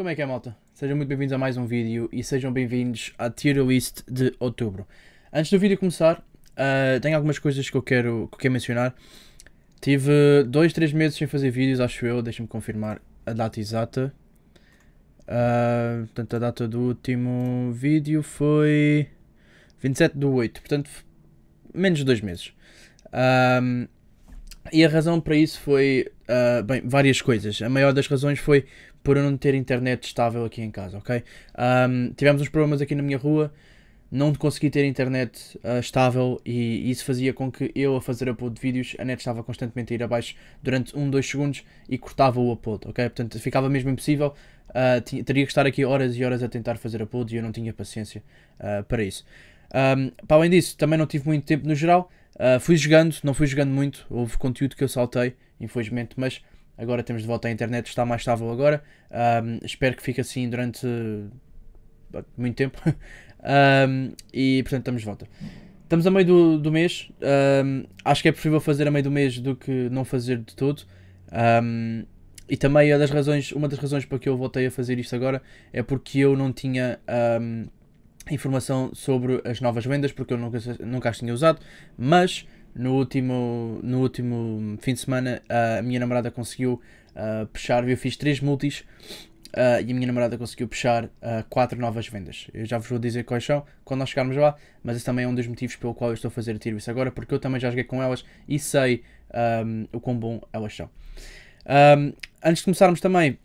Como é que é, malta? Sejam muito bem-vindos a mais um vídeo e sejam bem-vindos à tier list de outubro. Antes do vídeo começar, uh, tenho algumas coisas que eu quero, que eu quero mencionar. Tive 2, 3 meses sem fazer vídeos, acho eu, deixem-me confirmar a data exata. Uh, portanto, a data do último vídeo foi 27 de 8, portanto, menos de 2 meses. Um, e a razão para isso foi, uh, bem, várias coisas. A maior das razões foi por eu não ter internet estável aqui em casa, ok? Um, tivemos uns problemas aqui na minha rua, não consegui ter internet uh, estável e isso fazia com que eu a fazer upload de vídeos, a net estava constantemente a ir abaixo durante 1, 2 segundos e cortava o upload, ok? Portanto, ficava mesmo impossível, uh, teria que estar aqui horas e horas a tentar fazer upload e eu não tinha paciência uh, para isso. Um, para além disso, também não tive muito tempo no geral, fui jogando, não fui jogando muito, houve conteúdo que eu saltei, infelizmente, mas Agora temos de volta à internet, está mais estável agora. Um, espero que fique assim durante muito tempo. um, e portanto estamos de volta. Estamos a meio do, do mês. Um, acho que é preferível fazer a meio do mês do que não fazer de todo. e também das razões, uma das razões para que eu voltei a fazer isto agora é porque eu não tinha informação sobre as novas vendas, porque eu nunca, nunca as tinha usado. Mas no último, no último fim de semana a minha namorada conseguiu uh, puxar, eu fiz 3 multis uh, e a minha namorada conseguiu puxar uh, 4 novas vendas. Eu já vos vou dizer quais são quando nós chegarmos lá, mas esse também é um dos motivos pelo qual eu estou a fazer tiro isso agora, porque eu também já joguei com elas e sei um, o quão bom elas são. Um, antes de começarmos também,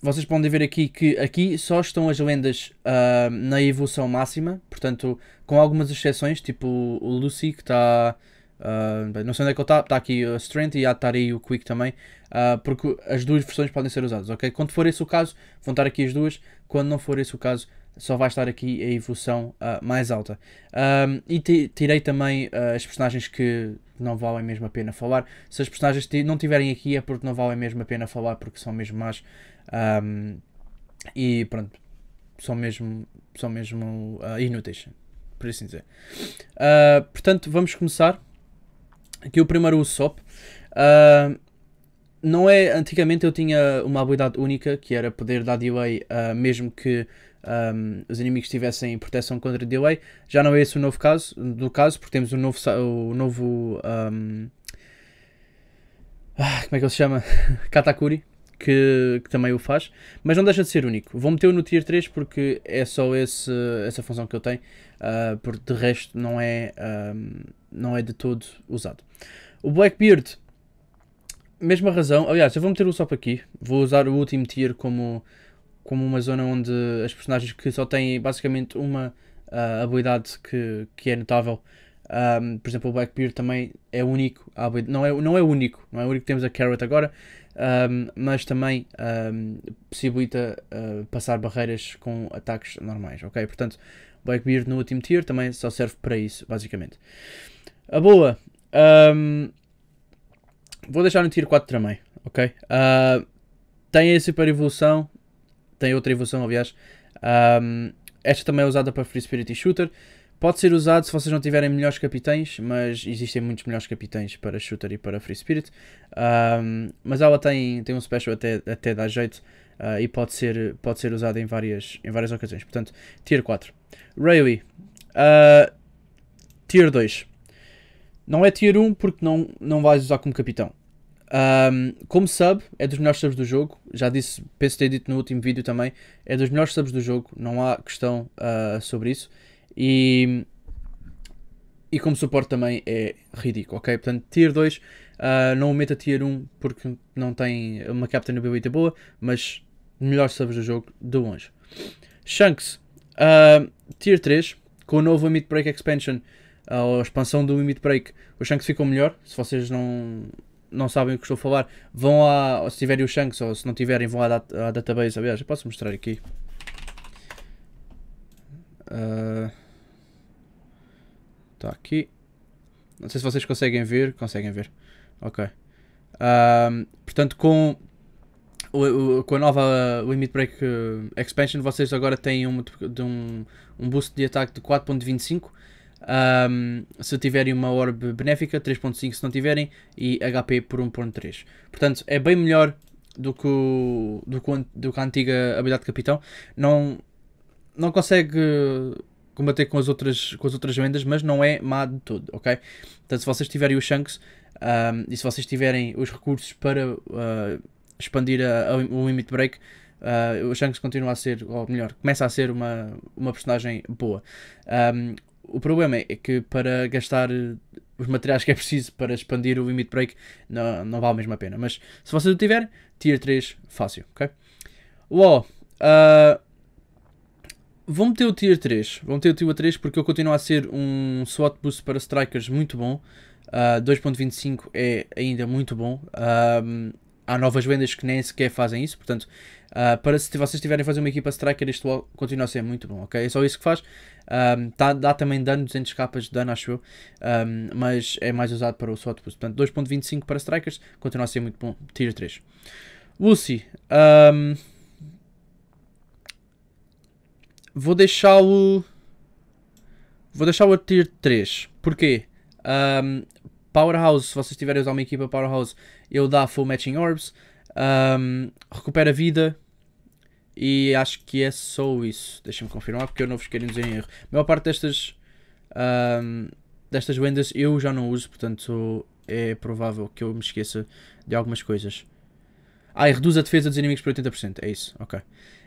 vocês podem ver aqui que aqui só estão as lendas uh, na evolução máxima, portanto, com algumas exceções, tipo o Lucy que está Uh, não sei onde é que ele está, está aqui a Strength e a Atari e o Quick também, uh, porque as duas versões podem ser usadas, ok? Quando for esse o caso, vão estar aqui as duas, quando não for esse o caso, só vai estar aqui a evolução uh, mais alta. Um, e tirei também as personagens que não valem mesmo a pena falar. Se as personagens não tiverem aqui é porque não valem mesmo a pena falar, porque são mesmo más. Um, e pronto, são mesmo, são mesmo inúteis, por assim dizer. portanto, vamos começar. Aqui o primeiro Usopp. Uh, não é. Antigamente eu tinha uma habilidade única que era poder dar delay uh, mesmo que um, os inimigos tivessem proteção contra delay. Já não é esse o novo caso, do caso, porque temos o novo. O novo um, ah, como é que ele se chama? Katakuri. Que, que, também o faz, mas não deixa de ser único. Vou meter no Tier 3 porque é só esse, essa função que eu tenho, uh, porque de resto não é, um, não é de todo usado. O Blackbeard, mesma razão. Aliás, eu vou meter o Sop aqui. Vou usar o último tier como, como uma zona onde as personagens que só têm basicamente uma uh, habilidade que, que é notável. Um, por exemplo, o Blackbeard também é único. Não é, não é único. Não é único temos a Carrot agora. Um, mas também um, possibilita uh, passar barreiras com ataques normais, ok? Portanto, Blackbeard no último tier também só serve para isso, basicamente. A boa. Um, vou deixar no tier 4 também, ok? Uh, tem a super evolução. Tem outra evolução, aliás. Um, esta também é usada para Free Spirit e Shooter. Pode ser usado se vocês não tiverem melhores capitães, mas existem muitos melhores capitães para Shooter e para Free Spirit. Um, mas ela tem, tem um special até, até dá jeito uh, e pode ser, pode ser usada em várias, em várias ocasiões. Portanto, Tier 4. Rayleigh. Uh, tier 2. Não é tier 1 porque não, não vais usar como capitão. Um, como sub, é dos melhores subs do jogo. Já disse, penso ter dito no último vídeo também. É dos melhores subs do jogo, não há questão uh, sobre isso. E, e como suporte também é ridículo, ok? Portanto, tier 2, uh, ah, não o meta tier 1 porque não tem uma captain ability boa, mas melhores subs do jogo de longe. Shanks, uh, tier 3, com o novo Limit Break Expansion a expansão do Limit Break, o Shanks ficou melhor. Se vocês não, não sabem o que estou a falar, vão a. Se tiverem o Shanks ou se não tiverem, vão à, dat à database. Aliás, eu posso mostrar aqui. Está uh, aqui. Não sei se vocês conseguem ver. Conseguem ver. Ok. Uh, portanto, com, o, o, com a nova Limit Break uh, Expansion, vocês agora têm um, um, um boost de ataque de 4.25 um, se tiverem uma orb benéfica, 3.5 se não tiverem, e HP por 1.3. Portanto, é bem melhor do que, o, do, do que a antiga habilidade de capitão. Não, não consegue combater com as outras, com as outras vendas, mas não é má de todo, ok? Portanto, se vocês tiverem os Shanks um, e se vocês tiverem os recursos para uh, expandir a, a, o Limit Break, uh, o Shanks continua a ser, ou melhor, começa a ser uma, uma personagem boa. Um, o problema é que para gastar os materiais que é preciso para expandir o Limit Break não, não vale mesmo a pena. Mas se vocês o tiverem, Tier 3 fácil, ok? Uau! Uh, vou meter o Tier 3. Vou meter o Tier 3 porque ele continua a ser um SWAT boost para Strikers muito bom. Uh, 2.25 é ainda muito bom. Uh, há novas vendas que nem sequer fazem isso, portanto, uh, para se vocês tiverem a fazer uma equipa Striker, isto continua a ser muito bom, ok? É só isso que faz. Um, tá, dá também dano, 200 capas de dano, acho eu, um, mas é mais usado para o boost. Portanto, 2.25 para Strikers, continua a ser muito bom. Tier 3. Lucy. Um, vou deixá-lo. Vou deixá-lo a tier 3. Porquê? Powerhouse, se vocês tiverem a usar uma equipa Powerhouse, ele dá full matching orbs, um, recupera vida e acho que é só isso. Deixem-me confirmar porque eu não vos quero dizer em erro. A maior parte destas, um, destas vendas eu já não uso, portanto é provável que eu me esqueça de algumas coisas. Ah, e reduz a defesa dos inimigos por 80%. É isso, ok.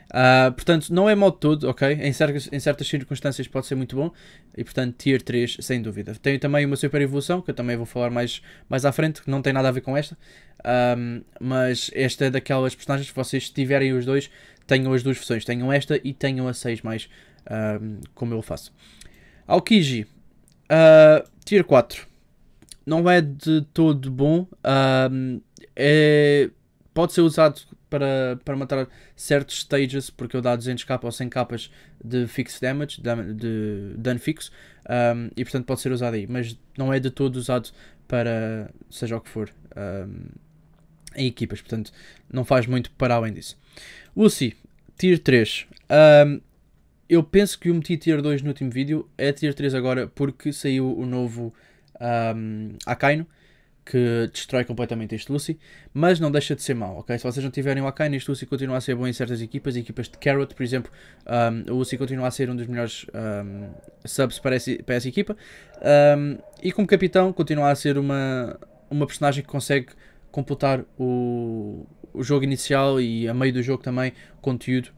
Uh, portanto, não é modo todo, ok? Em certas, em certas circunstâncias pode ser muito bom. E portanto, Tier 3, sem dúvida. Tenho também uma super evolução, que eu também vou falar mais, mais à frente, que não tem nada a ver com esta. Um, mas esta é daquelas personagens que vocês tiverem os dois, tenham as duas versões. Tenham esta e tenham a 6 mais, um, como eu faço. Aokiji, uh, Tier 4. Não é de todo bom. Um, é pode ser usado para, para matar certos stages, porque eu dá 200 capas ou 100 capas de fixed damage, de dano fixo, um, e portanto pode ser usado aí, mas não é de todo usado para seja o que for um, em equipas, portanto não faz muito para além disso. Lucy, Tier 3. Um, eu penso que o meti Tier 2 no último vídeo, é Tier 3 agora porque saiu o novo um, Akaino que destrói completamente este Lucy, mas não deixa de ser mau, ok? Se vocês não tiverem o Akainu, este Lucy continua a ser bom em certas equipas, equipas de Carrot, por exemplo, um, o Lucy continua a ser um dos melhores um, subs para essa, para essa equipa, um, e como capitão continua a ser uma, uma personagem que consegue computar o, o jogo inicial e a meio do jogo também conteúdo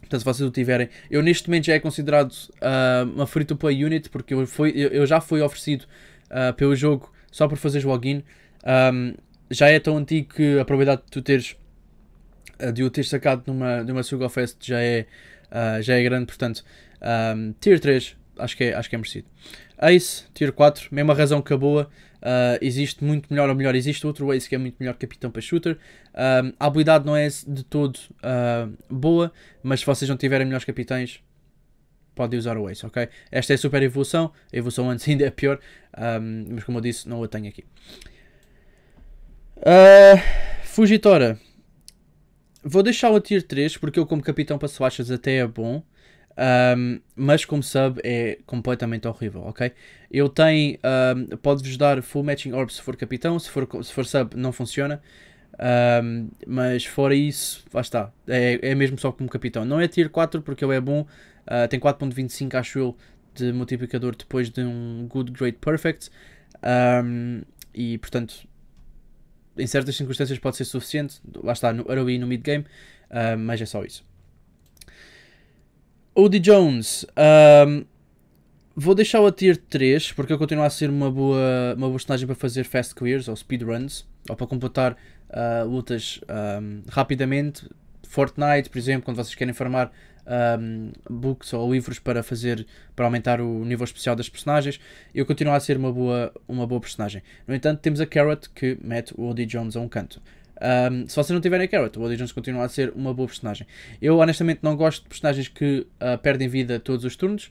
Portanto, se vocês o tiverem, eu neste momento já é considerado uh, uma free-to-play unit, porque eu, foi, eu, eu já fui oferecido uh, pelo jogo só por fazeres login. Um, já é tão antigo que a probabilidade de tu teres uh, de o ter sacado numa, numa Sugar Fest já é, uh, já é grande, portanto, um, Tier 3 acho que é, acho que é merecido. Ace, Tier 4, mesma razão que a boa, uh, existe muito melhor, ou melhor, existe outro Ace que é muito melhor capitão para shooter. Um, a habilidade não é de todo uh, boa, mas se vocês não tiverem melhores capitães, podem usar o Ace, ok? Esta é a super evolução, a evolução antes ainda é pior, um, mas como eu disse, não a tenho aqui. Uh, Fugitora. Vou deixar o Tier 3 porque eu como capitão para swatches até é bom. Um, mas como sub é completamente horrível, ok? Eu tenho, um, pode-vos dar full matching orb se for capitão, se for, se for sub não funciona, um, mas fora isso, lá está, é, é mesmo só como capitão. Não é tier 4 porque ele é bom, uh, tem 4.25 acho eu de multiplicador depois de um Good, Great, Perfect, e portanto em certas circunstâncias pode ser suficiente, lá está, no early e no mid game, uh, mas é só isso. Odie Jones, um, vou deixar-o a tier 3 porque ele continua a ser uma boa, uma boa personagem para fazer fast clears ou speedruns ou para completar uh, lutas um, rapidamente. Fortnite, por exemplo, quando vocês querem farmar um, books ou livros para fazer para aumentar o nível especial das personagens, eu continuo a ser uma boa, uma boa personagem. No entanto, temos a Carrot que mete o Odie Jones a um canto. Um, se vocês não tiverem a Carrot, o Woody Jones continua a ser uma boa personagem. Eu honestamente não gosto de personagens que uh, perdem vida todos os turnos,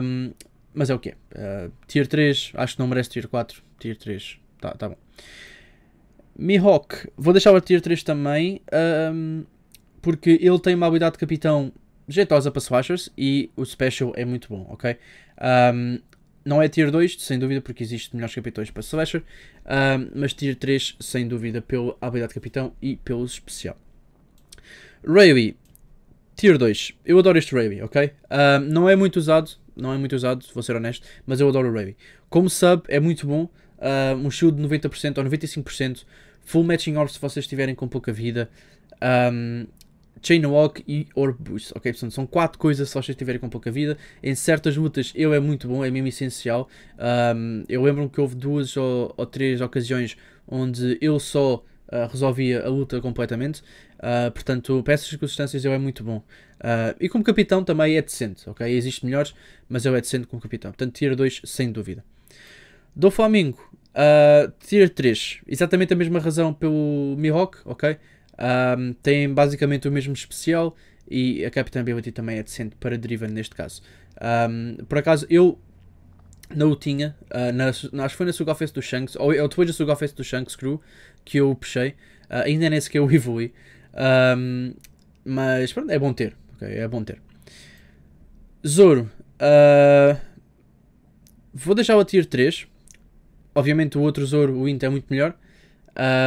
um, mas é o que é. Uh, tier 3, acho que não merece Tier 4. Tier 3, tá, tá bom. Mihawk, vou deixar o Tier 3 também, um, porque ele tem uma habilidade de capitão jeitosa para Swashers e o Special é muito bom, ok? Um, não é tier 2, sem dúvida, porque existe melhores capitões para Slasher, um, mas tier 3, sem dúvida, pela habilidade de capitão e pelo especial. Rayleigh, tier 2. Eu adoro este Rayleigh, ok? Um, não é muito usado, não é muito usado, vou ser honesto, mas eu adoro o Rayleigh. Como sub, é muito bom, um shield de 90% ou 95%, full matching orb se vocês estiverem com pouca vida. Um, Chain Walk e Orb Boost, ok? Portanto, são quatro coisas se vocês estiverem com pouca vida. Em certas lutas ele é muito bom, é mesmo essencial. Um, eu lembro-me que houve duas ou, ou, três ocasiões onde eu só uh, resolvia a luta completamente. Uh, portanto, para essas circunstâncias ele é muito bom. Uh, e como capitão também é decente, ok? Existem melhores, mas ele é decente como capitão. Portanto, tier 2 sem dúvida. Do Flamengo, uh, tier 3. Exatamente a mesma razão pelo Mihawk, ok? Um, tem basicamente o mesmo especial e a Captain Ability também é decente para Driven neste caso. Um, por acaso eu não o tinha, uh, na, acho que foi na Sugar Fest do Shanks, ou, ou depois da Sugar Fest do Shanks Crew que eu puxei, uh, ainda nem sequer eu evolui, um, mas pronto, é bom ter, okay, é bom ter. Zoro, uh, vou deixar o tier 3, obviamente o outro Zoro, o Int é muito melhor,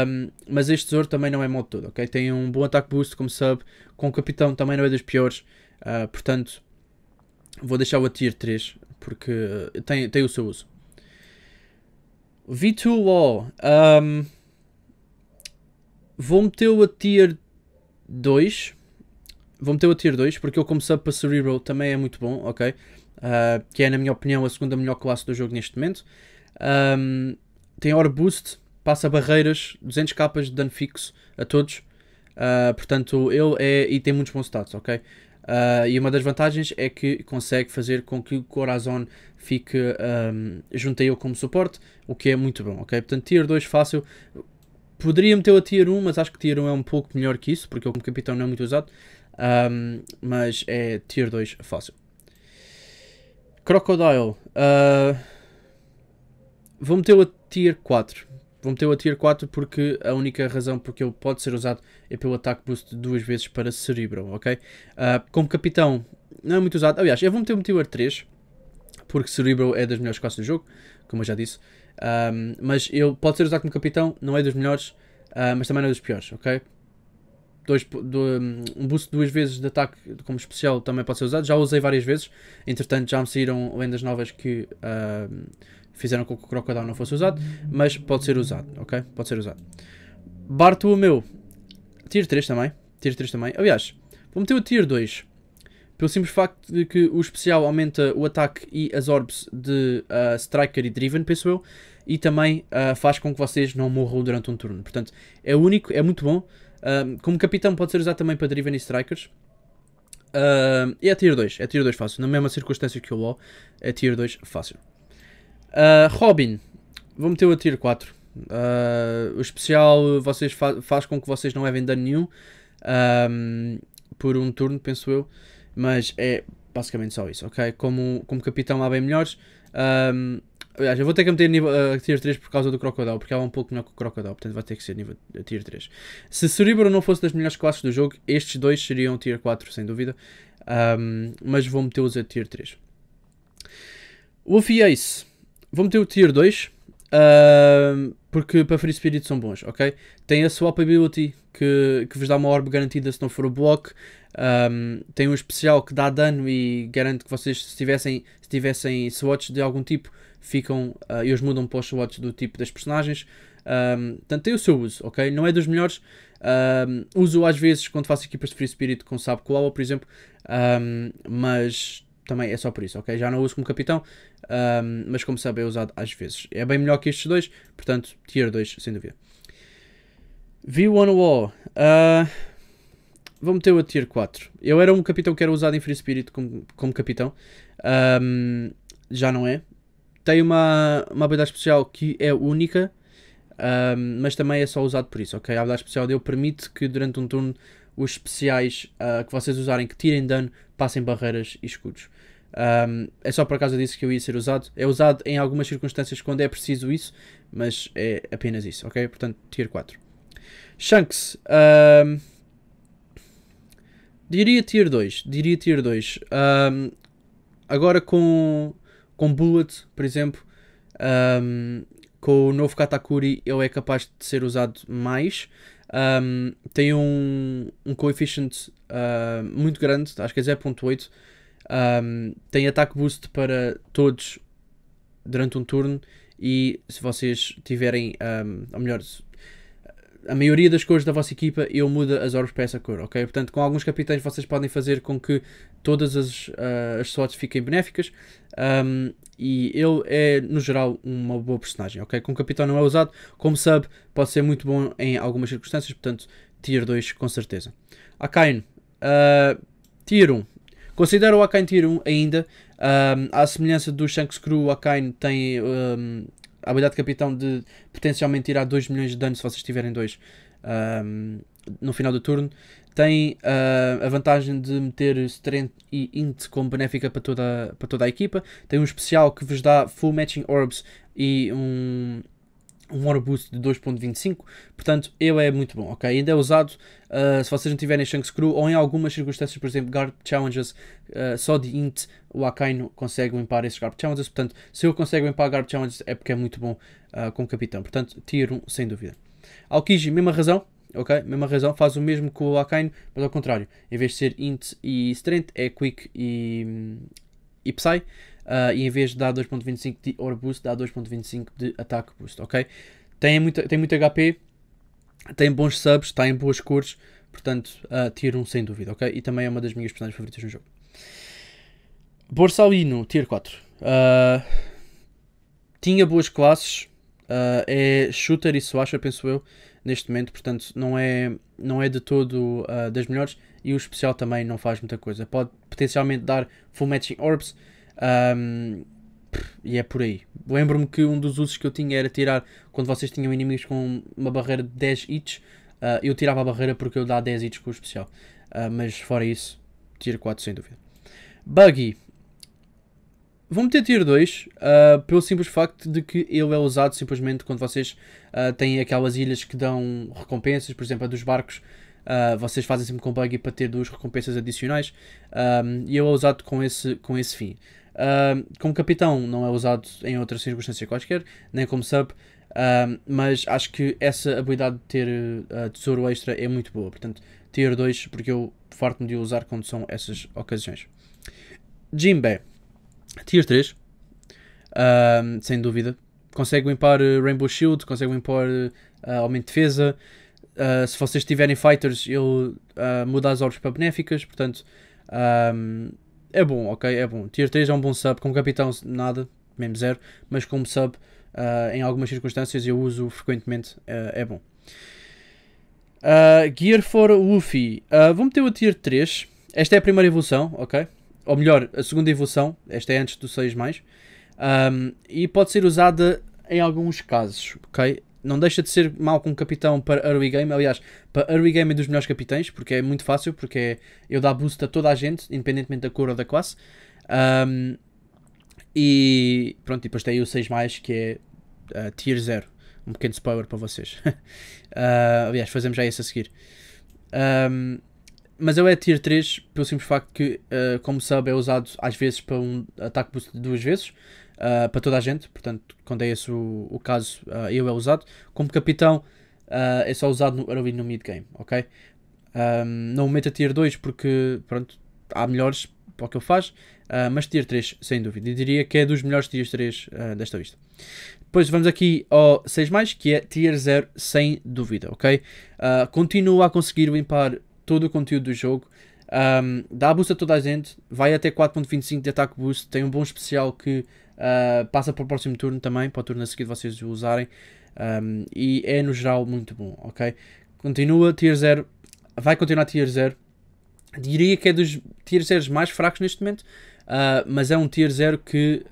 um, mas este tesouro também não é modo todo, ok? Tem um bom ataque boost como sub, com o capitão também não é dos piores, uh, portanto vou deixar o a tier 3 porque tem, tem o seu uso. V2 Law um, vou meter-o a tier 2 vou meter-o a tier 2 porque eu como sub para Cerebral também é muito bom, ok? Uh, que é na minha opinião a segunda melhor classe do jogo neste momento. Um, tem Orb Boost passa barreiras, 200 capas de dano fixo a todos. Uh, portanto, ele é. e tem muitos bons stats, ok? Uh, e uma das vantagens é que consegue fazer com que o Corazon fique um, junto a ele como suporte, o que é muito bom, ok? Portanto, tier 2 fácil. Poderia meter a tier 1, mas acho que tier 1 é um pouco melhor que isso, porque ele como capitão não é muito usado. Um, mas é tier 2 fácil. Crocodile. Uh, vou meter a tier 4 vou meter o tier 4 porque a única razão porque ele pode ser usado é pelo ataque boost duas vezes para Cerebro, ok? Uh, como capitão, não é muito usado. Aliás, eu vou meter o tier 3 porque Cerebro é das melhores classes do jogo, como eu já disse. Um, mas ele pode ser usado como capitão, não é dos melhores, uh, mas também não é dos piores, ok? Dois, do, um boost duas vezes de ataque como especial também pode ser usado. Já usei várias vezes, entretanto já me saíram lendas novas que uh, fizeram com que o Crocodile não fosse usado, mas pode ser usado, ok? Pode ser usado. Bartolomeu, tier 3 também, tier 3 também. Aliás, vou meter o tier 2, pelo simples facto de que o especial aumenta o ataque e as orbs de uh, Striker e Driven, penso eu, e também uh, faz com que vocês não morram durante um turno. Portanto, é único, é muito bom. Uh, como capitão pode ser usado também para Driven e Strikers. Uh, e é tier 2, é tier 2 fácil. Na mesma circunstância que o LoL, é tier 2 fácil. Uh, Robin, vou meter o tier 4. Uh, o especial vocês fa faz com que vocês não levem dano nenhum um, por um turno, penso eu. Mas é basicamente só isso, ok? Como, como capitão há bem melhores. Um, aliás, eu vou ter que meter nível, uh, tier 3 por causa do Crocodile, porque há um pouco melhor que o Crocodile, portanto vai ter que ser nível uh, tier 3. Se Cerebro não fosse das melhores classes do jogo, estes dois seriam tier 4, sem dúvida. Um, mas vou metê-los a tier 3. Luffy Ace vou meter o tier 2 uh, porque para Free Spirit são bons, ok? Tem a Swap Ability que, que vos dá uma orb garantida se não for o block. Um, tem um especial que dá dano e garante que vocês, se tivessem, se tivessem swatches de algum tipo, ficam uh, e os mudam para os swatches do tipo das personagens. Um, portanto, tem o seu uso, ok? Não é dos melhores. Um, uso às vezes quando faço equipas de Free Spirit com Sabo Koala, por exemplo, um, mas também é só por isso, ok? Já não uso como capitão, um, mas como sabe é usado às vezes. É bem melhor que estes dois, portanto, tier 2, sem dúvida. V1 War. Uh, vou meter o a tier 4. Eu era um capitão que era usado em Free Spirit como, como capitão. Um, já não é. Tem uma, uma habilidade especial que é única, um, mas também é só usado por isso, ok? A habilidade especial dele permite que durante um turno os especiais uh, que vocês usarem que tirem dano passem barreiras e escudos. Um, é só por causa disso que eu ia ser usado. É usado em algumas circunstâncias quando é preciso isso, mas é apenas isso, ok? Portanto, tier 4. Shanks. Um, diria tier 2. Diria tier 2. Um, agora com, com Bullet, por exemplo, com o novo Katakuri, ele é capaz de ser usado mais. Tem um, um coefficient uh, muito grande, acho que é 0.8. Um, tem ataque boost para todos durante um turno. E se vocês tiverem, um, ou melhor, a maioria das cores da vossa equipa, eu mudo as orbes para essa cor, ok? Portanto, com alguns capitães vocês podem fazer com que todas as, uh, as slots fiquem benéficas um, e ele é, no geral, uma boa personagem, ok? Com capitão não é usado, como sub pode ser muito bom em algumas circunstâncias, portanto, tier 2 com certeza. Akainu, uh, tier 1. Considero o Akainu tier 1 ainda, um, à semelhança do Shanks Crew, o Akainu tem um, a habilidade de capitão de potencialmente tirar 2 milhões de dano se vocês tiverem 2 um, no final do turno. Tem uh, a vantagem de meter Strength e Int como benéfica para toda, para toda a equipa. Tem um especial que vos dá Full Matching Orbs e um, um Boost de 2.25, portanto ele é muito bom, ok? Ainda é usado uh, se vocês não tiverem Shanks Crew ou em algumas circunstâncias, por exemplo, Guard Challenges, uh, só de Int o Akainu consegue limpar esses Guard Challenges, portanto se eu consigo limpar Guard Challenges é porque é muito bom uh, como capitão, portanto Tier 1 sem dúvida. Aokiji, mesma razão, ok? Mesma razão, faz o mesmo que o Akainu, mas ao contrário, em vez de ser Int e Strength, é Quick e, e Psy. Uh, e em vez de dar 2.25 de Orb Boost, dá 2.25 de Ataque Boost, ok? Tem muito, tem muito HP, tem bons subs, está em boas cores, portanto, uh, Tier 1 sem dúvida, ok? E também é uma das minhas personagens favoritas no jogo. Borsalino, Tier 4. Uh, tinha boas classes, uh, é shooter e slasher, penso eu, neste momento, portanto, não é, não é de todo uh, das melhores. E o especial também não faz muita coisa. Pode potencialmente dar full matching orbs, um, e é por aí. Lembro-me que um dos usos que eu tinha era tirar quando vocês tinham inimigos com uma barreira de 10 hits. Uh, eu tirava a barreira porque eu dá 10 hits com o especial. Uh, mas fora isso, tier 4 sem dúvida. Buggy. Vou meter tier 2 uh, pelo simples facto de que ele é usado simplesmente quando vocês têm aquelas ilhas que dão recompensas, por exemplo, a dos barcos. vocês fazem sempre com buggy para ter duas recompensas adicionais e ele é usado com esse, com esse fim. Uh, como capitão não é usado em outras circunstâncias quaisquer, nem como sub, uh, mas acho que essa habilidade de ter uh, tesouro extra é muito boa. Portanto, tier 2, porque eu farto-me de usar quando são essas ocasiões. Jimbe, tier 3, sem dúvida. Consegue limpar Rainbow Shield, consegue limpar aumento de defesa. se vocês tiverem fighters, ele muda as orbes para benéficas, portanto. Um, é bom, ok, é bom. Tier 3 é um bom sub, como capitão nada, mesmo zero, mas como sub, uh, em algumas circunstâncias eu uso frequentemente, uh, é bom. Uh, Gear for Luffy, uh, vou meter o Tier 3, esta é a primeira evolução, ok? Ou melhor, a segunda evolução, esta é antes do 6+, mais, um, e pode ser usada em alguns casos, ok? Não deixa de ser mal como capitão para early game. Aliás, para early game é dos melhores capitães, porque é muito fácil, porque é, eu dá boost a toda a gente, independentemente da cor ou da classe. Um, e pronto, e depois tem o 6 mais que é uh, tier 0. Um pequeno spoiler para vocês. uh, aliás, fazemos já isso a seguir. Um, mas eu é tier 3 pelo simples facto que, uh, como sub, é usado às vezes para um ataque boost duas vezes uh, para toda a gente, portanto, quando é esse o, o caso, uh, eu é usado. Como capitão, uh, é só usado no early no mid game, ok? Um, não meta tier 2 porque, pronto, há melhores para o que ele faz, mas tier 3, sem dúvida. Eu diria que é dos melhores tier 3 desta vista. Depois vamos aqui ao 6+, que é tier 0, sem dúvida, ok? continua a conseguir limpar todo o conteúdo do jogo. Um, dá boost a toda a gente, vai até 4.25 de ataque boost, tem um bom especial que Uh, passa para o próximo turno também, para o turno a seguir vocês o usarem. Um, e é no geral muito bom, ok? Continua tier 0, vai continuar tier 0. Diria que é dos tier 0 mais fracos neste momento, uh, mas é um tier 0 que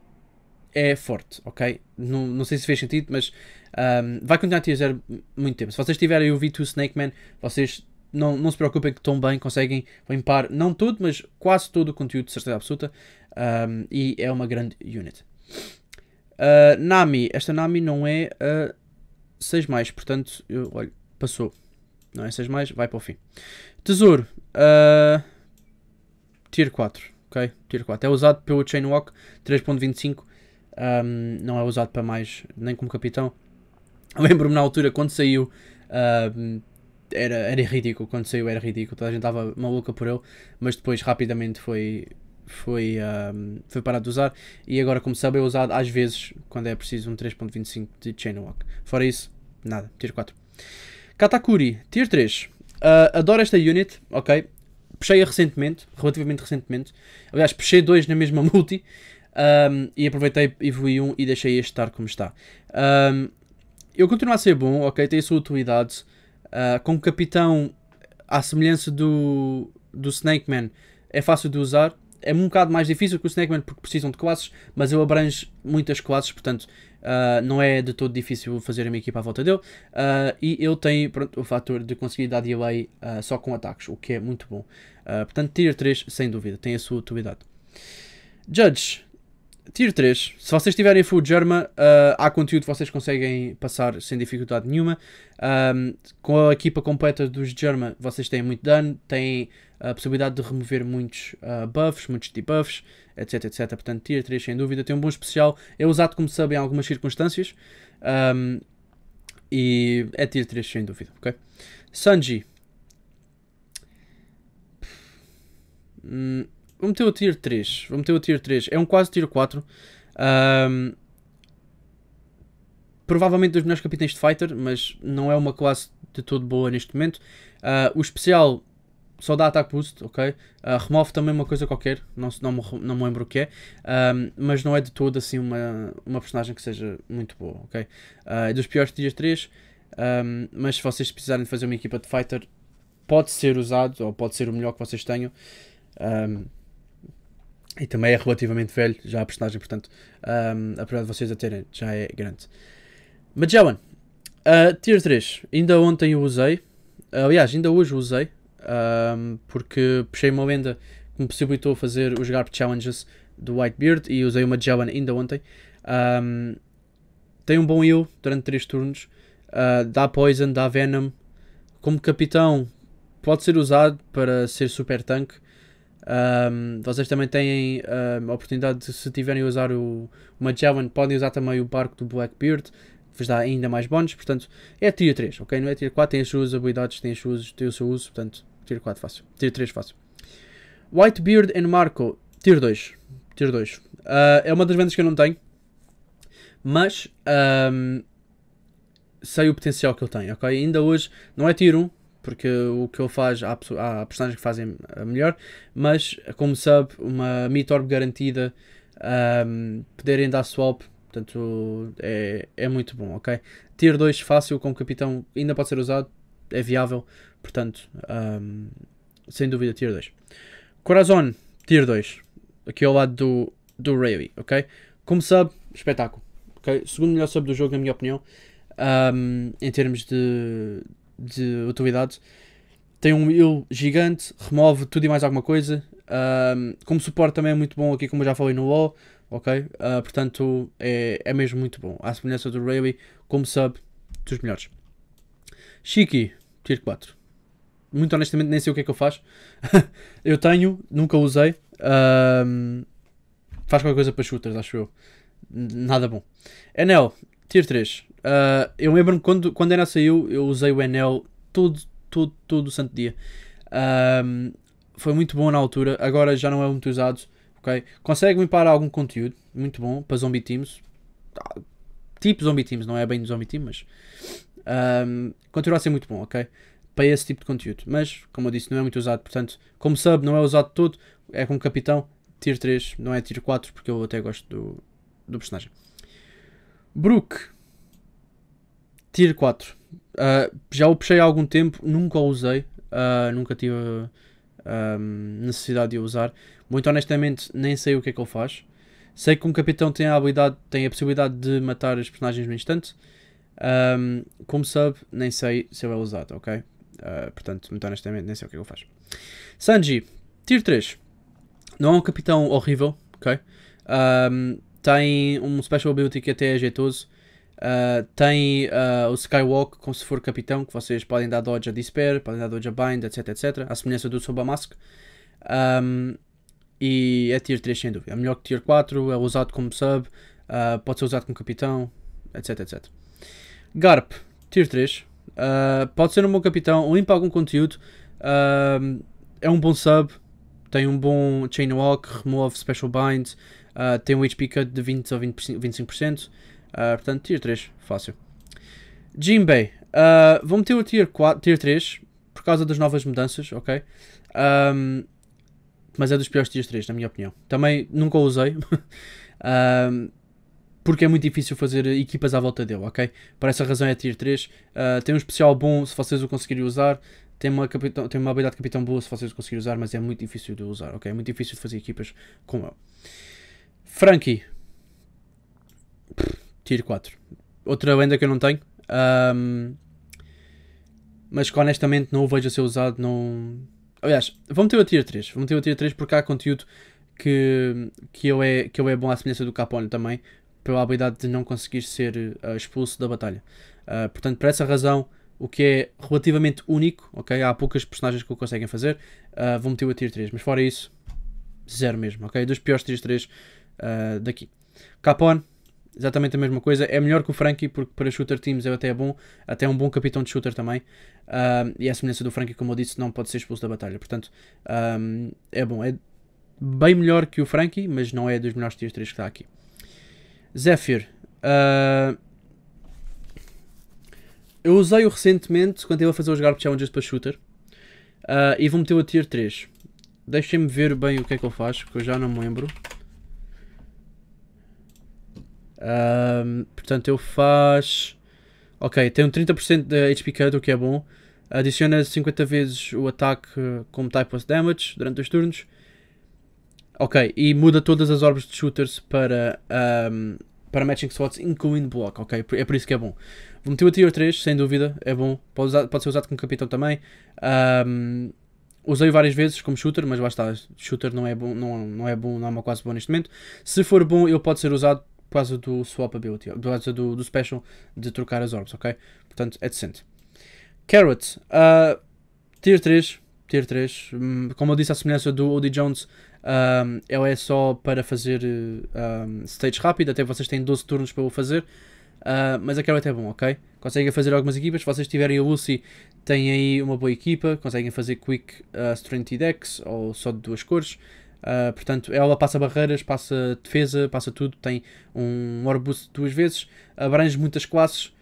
é forte, ok? Não, não sei se fez sentido, mas um, vai continuar tier 0 muito tempo. Se vocês tiverem o V2 Snake Man, vocês não, não se preocupem que estão bem, conseguem limpar, não tudo, mas quase todo o conteúdo de certeza absoluta. Um, e é uma grande unit. Uh, Nami, esta Nami não é a 6 mais, portanto, eu, olha, passou. Não é 6 mais, vai para o fim. Tesouro, uh, tier 4, ok? Tier 4. É usado pelo Chainwalk 3.25 um, não é usado para mais, nem como capitão. Lembro-me na altura quando saiu, um, era, era ridículo, quando saiu era ridículo, toda a gente estava maluca por ele, mas depois rapidamente foi, foi, um, foi parado de usar e agora, como sabem, é usado às vezes quando é preciso um 3.25 de Chainwalk. Fora isso, nada, tier 4. Katakuri, tier 3. Uh, adoro esta unit, ok? Puxei-a recentemente, relativamente recentemente. Aliás, puxei dois na mesma multi um, e aproveitei, evolui um e deixei este estar como está. Um, eu continuo a ser bom, ok? Tem a sua utilidade. Uh, como capitão, à semelhança do, do Snake Man, é fácil de usar é um bocado mais difícil que o Snakeman porque precisam de classes, mas ele abrange muitas classes, portanto uh, não é de todo difícil fazer a minha equipa à volta dele. Uh, e ele tem pronto, o fator de conseguir dar delay uh, só com ataques, o que é muito bom. portanto, Tier 3, sem dúvida, tem a sua utilidade. Judge, Tier 3, se vocês tiverem full Germa, uh, há conteúdo que vocês conseguem passar sem dificuldade nenhuma. Um, com a equipa completa dos Germa, vocês têm muito dano, têm a possibilidade de remover muitos uh, buffs, muitos debuffs, etc, etc. Portanto, Tier 3 sem dúvida, tem um bom especial, é usado como sabem em algumas circunstâncias. Um, e é Tier 3 sem dúvida, ok? Sanji. Hum, Vou meter o tier 3. Vou meter o tier 3. É um quase tier 4. Um, provavelmente dos melhores capitães de Fighter, mas não é uma classe de todo boa neste momento. Uh, o especial só dá ataque boost, ok? Uh, remove também uma coisa qualquer, não, não, me, não me lembro o que é, um, mas não é de todo assim uma, uma personagem que seja muito boa, ok? Uh, é dos piores tier 3, um, mas se vocês precisarem de fazer uma equipa de Fighter, pode ser usado, ou pode ser o melhor que vocês tenham. Um, e também é relativamente velho, já a personagem, portanto, um, a probabilidade de vocês a terem já é grande. Magellan, uh, Tier 3, ainda ontem o usei, aliás, ainda hoje o usei, um, porque puxei uma lenda que me possibilitou fazer os Garp Challenges do Whitebeard e usei o Magellan ainda ontem. Um, tem um bom heal durante 3 turnos, uh, dá Poison, dá Venom. Como capitão, pode ser usado para ser super tanque. Um, vocês também têm um, a oportunidade de, se tiverem a usar o, Magellan, podem usar também o barco do Blackbeard, que vos dá ainda mais bónus. Portanto, é tier 3, ok? Não é tier 4, tem as suas habilidades, tem, as suas, tem o seu uso. Portanto, tier 4 fácil, tier 3 fácil. Whitebeard and Marco, tier 2. Tier 2. Uh, é uma das vendas que eu não tenho, mas um, sei o potencial que ele tem, ok? Ainda hoje não é tier 1, porque o que ele faz, há, há personagens que fazem melhor, mas como sabe, uma Mitorb garantida, um, poderem dar swap, portanto é, é muito bom, ok? Tier 2 fácil com capitão ainda pode ser usado, é viável, portanto, um, sem dúvida Tier 2. Corazon, Tier 2, aqui ao lado do, do Rayleigh, ok? Como sabe, espetáculo, ok? Segundo melhor sub do jogo, na minha opinião, um, em termos de de utilidade. Tem um heal gigante, remove tudo e mais alguma coisa. Um, como suporte também é muito bom aqui, como eu já falei no WoW. Ok? Uh, portanto, é, é mesmo muito bom. À semelhança do Rayleigh, como sub, dos melhores. Shiki, tier 4. Muito honestamente, nem sei o que é que eu faço. eu tenho, nunca usei. Um, faz qualquer coisa para shooters, acho eu. Nada bom. Enel, tier 3. Uh, eu lembro-me quando, quando a saiu, eu usei o Enel todo, todo, todo o santo dia. Um, foi muito bom na altura, agora já não é muito usado. Okay? Consegue limpar algum conteúdo, muito bom, para zombie teams. Tipo zombie teams, não é bem zombie team, mas um, continua a ser muito bom, ok? Para esse tipo de conteúdo. Mas, como eu disse, não é muito usado, portanto, como sub não é usado todo, é como capitão, tier 3, não é tier 4, porque eu até gosto do, do personagem. Brook, Tier 4. Uh, ah, já o puxei há algum tempo, nunca o usei, uh, nunca tive uh, necessidade de o usar. Muito honestamente, nem sei o que é que ele faz. Sei que um capitão tem a habilidade, tem a possibilidade de matar os personagens no instante. Um, como sub, nem sei se ele é usado, ok? portanto, muito honestamente, nem sei o que é que ele faz. Sanji, Tier 3. Não é um capitão horrível, ok? Um, tem um special ability que até é jeitoso. Uh, tem uh, o Skywalk, como se for capitão, que vocês podem dar dodge a Despair, podem dar dodge a Bind, etc, etc. A semelhança do Sobamask. Um, e é tier 3 sem dúvida. É melhor que tier 4, é usado como sub. uh, pode ser usado como capitão, etc, etc. Garp, tier 3, uh, pode ser um bom capitão, limpa algum conteúdo, é um bom sub, tem um bom chain walk, remove special bind, tem um HP cut de 20 ou 20, 25%, uh, portanto tier 3, fácil. Jinbei, uh, vou meter o tier, 4, tier 3 por causa das novas mudanças, ok? Um, mas é dos piores tier 3, na minha opinião. Também nunca o usei. um, porque é muito difícil fazer equipas à volta dele, ok? Por essa razão é tier 3. Uh, ah, tem um especial bom se vocês o conseguirem usar. Tem uma, capitão, tem uma habilidade de capitão boa se vocês o conseguirem usar, mas é muito difícil de usar, ok? É muito difícil de fazer equipas com ele. Frankie. Tier 4. Outra lenda que eu não tenho. Um, mas que honestamente não o vejo a ser usado. Não... Aliás, vamos ter o tier 3. Vamos ter o tier 3 porque há conteúdo que, que, eu é, que eu é bom à semelhança do Capone também pela habilidade de não conseguir ser uh, expulso da batalha. Uh, portanto, por essa razão, o que é relativamente único, ok? Há poucas personagens que o conseguem fazer, uh, vou meter o tier 3, mas fora isso, zero mesmo, ok? Dos piores tier 3 uh, daqui. Capone, exatamente a mesma coisa, é melhor que o Frankie, porque para shooter teams é até bom, até é um bom capitão de shooter também, e a semelhança do Frankie, como eu disse, não pode ser expulso da batalha, portanto, um, é bom, é bem melhor que o Frankie, mas não é dos melhores tier 3 que está aqui. Zephyr. Uh, eu usei-o recentemente quando estive a fazer os Garp Challenges para shooter. Uh, e vou meter o tier 3. Deixem-me ver bem o que é que ele faz, que eu já não me lembro. Uh, portanto, ele faz. Ok, tem um 30% de HP cut, o que é bom. Adiciona 50 vezes o ataque como type of damage durante os turnos. Ok, e muda todas as orbes de shooters para, um, para matching slots, incluindo block, ok? É por isso que é bom. Vou meter o tier 3, sem dúvida, é bom. Pode, usar, pode ser usado como capitão também. Um, usei várias vezes como shooter, mas está, shooter não é bom, não, não é bom, não é uma quase bom neste momento. Se for bom, ele pode ser usado por causa do swap ability, por causa do, do special de trocar as orbs, ok? Portanto, é decente. Carrot, uh, tier 3, tier 3, hum, como eu disse, a semelhança do Odie Jones, um, ele é só para fazer um, stage rápido, até vocês têm 12 turnos para o fazer. Uh, mas aquela até é bom, ok? Conseguem fazer algumas equipas. Se vocês tiverem a Lucy, têm aí uma boa equipa. Conseguem fazer Quick uh, Strength ou só de duas cores. Uh, portanto, ela passa barreiras, passa defesa, passa tudo. Tem um Boost duas vezes. Abrange muitas classes.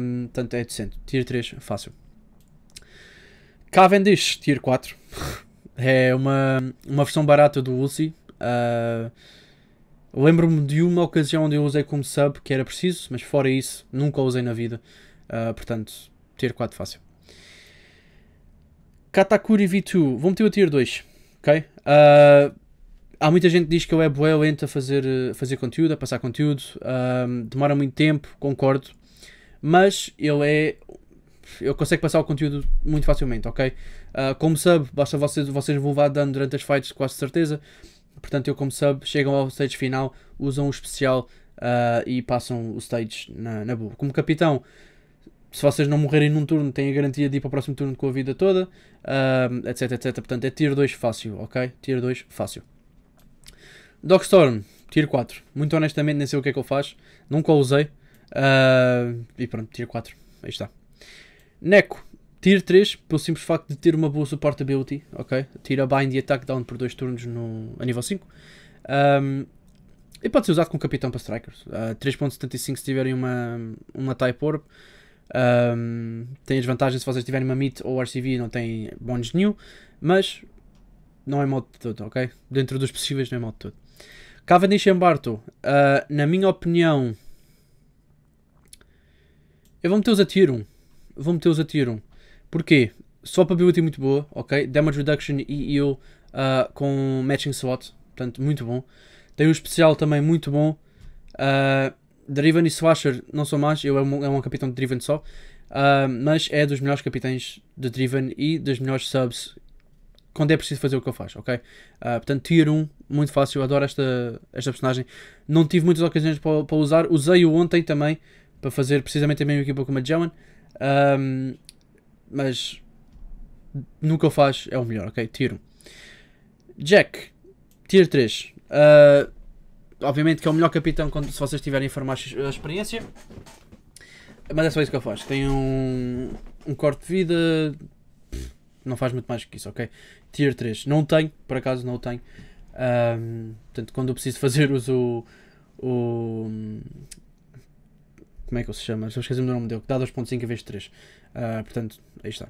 Um, portanto, é decente. Tier 3, fácil. Cavendish, Tier 4. É uma, uma versão barata do Ulsi. Uh, Lembro-me de uma ocasião onde eu usei como sub, que era preciso, mas fora isso, nunca usei na vida. Uh, portanto, tier 4 fácil. Katakuri V2, vou meter o tier 2. Ok? Uh, há muita gente que diz que eu é bué lento a fazer, fazer conteúdo, a passar conteúdo. Uh, demora muito tempo, concordo. Mas ele é eu consigo passar o conteúdo muito facilmente, ok? Uh, como sub, basta vocês, vocês vão levar dano durante as fights, quase certeza. Portanto, eu como sub, chegam ao stage final, usam o especial uh, e passam o stage na, na boa. Como capitão, se vocês não morrerem num turno, têm a garantia de ir para o próximo turno com a vida toda, uh, etc, etc. Portanto, é tier 2 fácil, ok? Tier 2 fácil. Dogstorm, tier 4. Muito honestamente, nem sei o que é que ele faz. Nunca o usei. Uh, e pronto, tier 4. Aí está. Neko, tier 3, pelo simples facto de ter uma boa supportability, ok? Tira bind e attack down por dois turnos no, a nível 5. Um, e pode ser usado como capitão para strikers. Uh, 3.75 se tiverem uma, uma type orb. Um, tem as vantagens se vocês tiverem uma meat ou RCV não tem bónus nenhum, mas não é modo de todo, ok? Dentro dos possíveis não é modo de todo. Cavendish e Barto, uh, na minha opinião, eu vou meter-os a tier 1 vou metê-los a tier 1. Porquê? Swap ability muito boa, ok? Damage reduction e heal uh, com matching slot, portanto, muito bom. Tem um especial também muito bom. Uh, Driven e Slasher não são mais, eu é um, é um capitão de Driven só. Uh, mas é dos melhores capitães de Driven e dos melhores subs quando é preciso fazer o que eu faço, ok? Uh, portanto, Tier 1, muito fácil, adoro esta, esta personagem. Não tive muitas ocasiões para, para usar, usei-o ontem também para fazer precisamente a mesma equipa com a Magellan. Um, mas nunca faz, é o melhor, ok? Tiro. Jack, tier 3. Uh, obviamente que é o melhor capitão quando, se vocês tiverem a a experiência. Mas é só isso que eu faço. Tem um, um corte de vida. Não faz muito mais que isso, ok? Tier 3. Não tenho, por acaso não o tenho. Um, portanto, quando eu preciso fazer uso o. Como é que ele se chama? Estou esquecendo do nome dele, que dá 2.5 em vez de 3. Uh, portanto, aí está.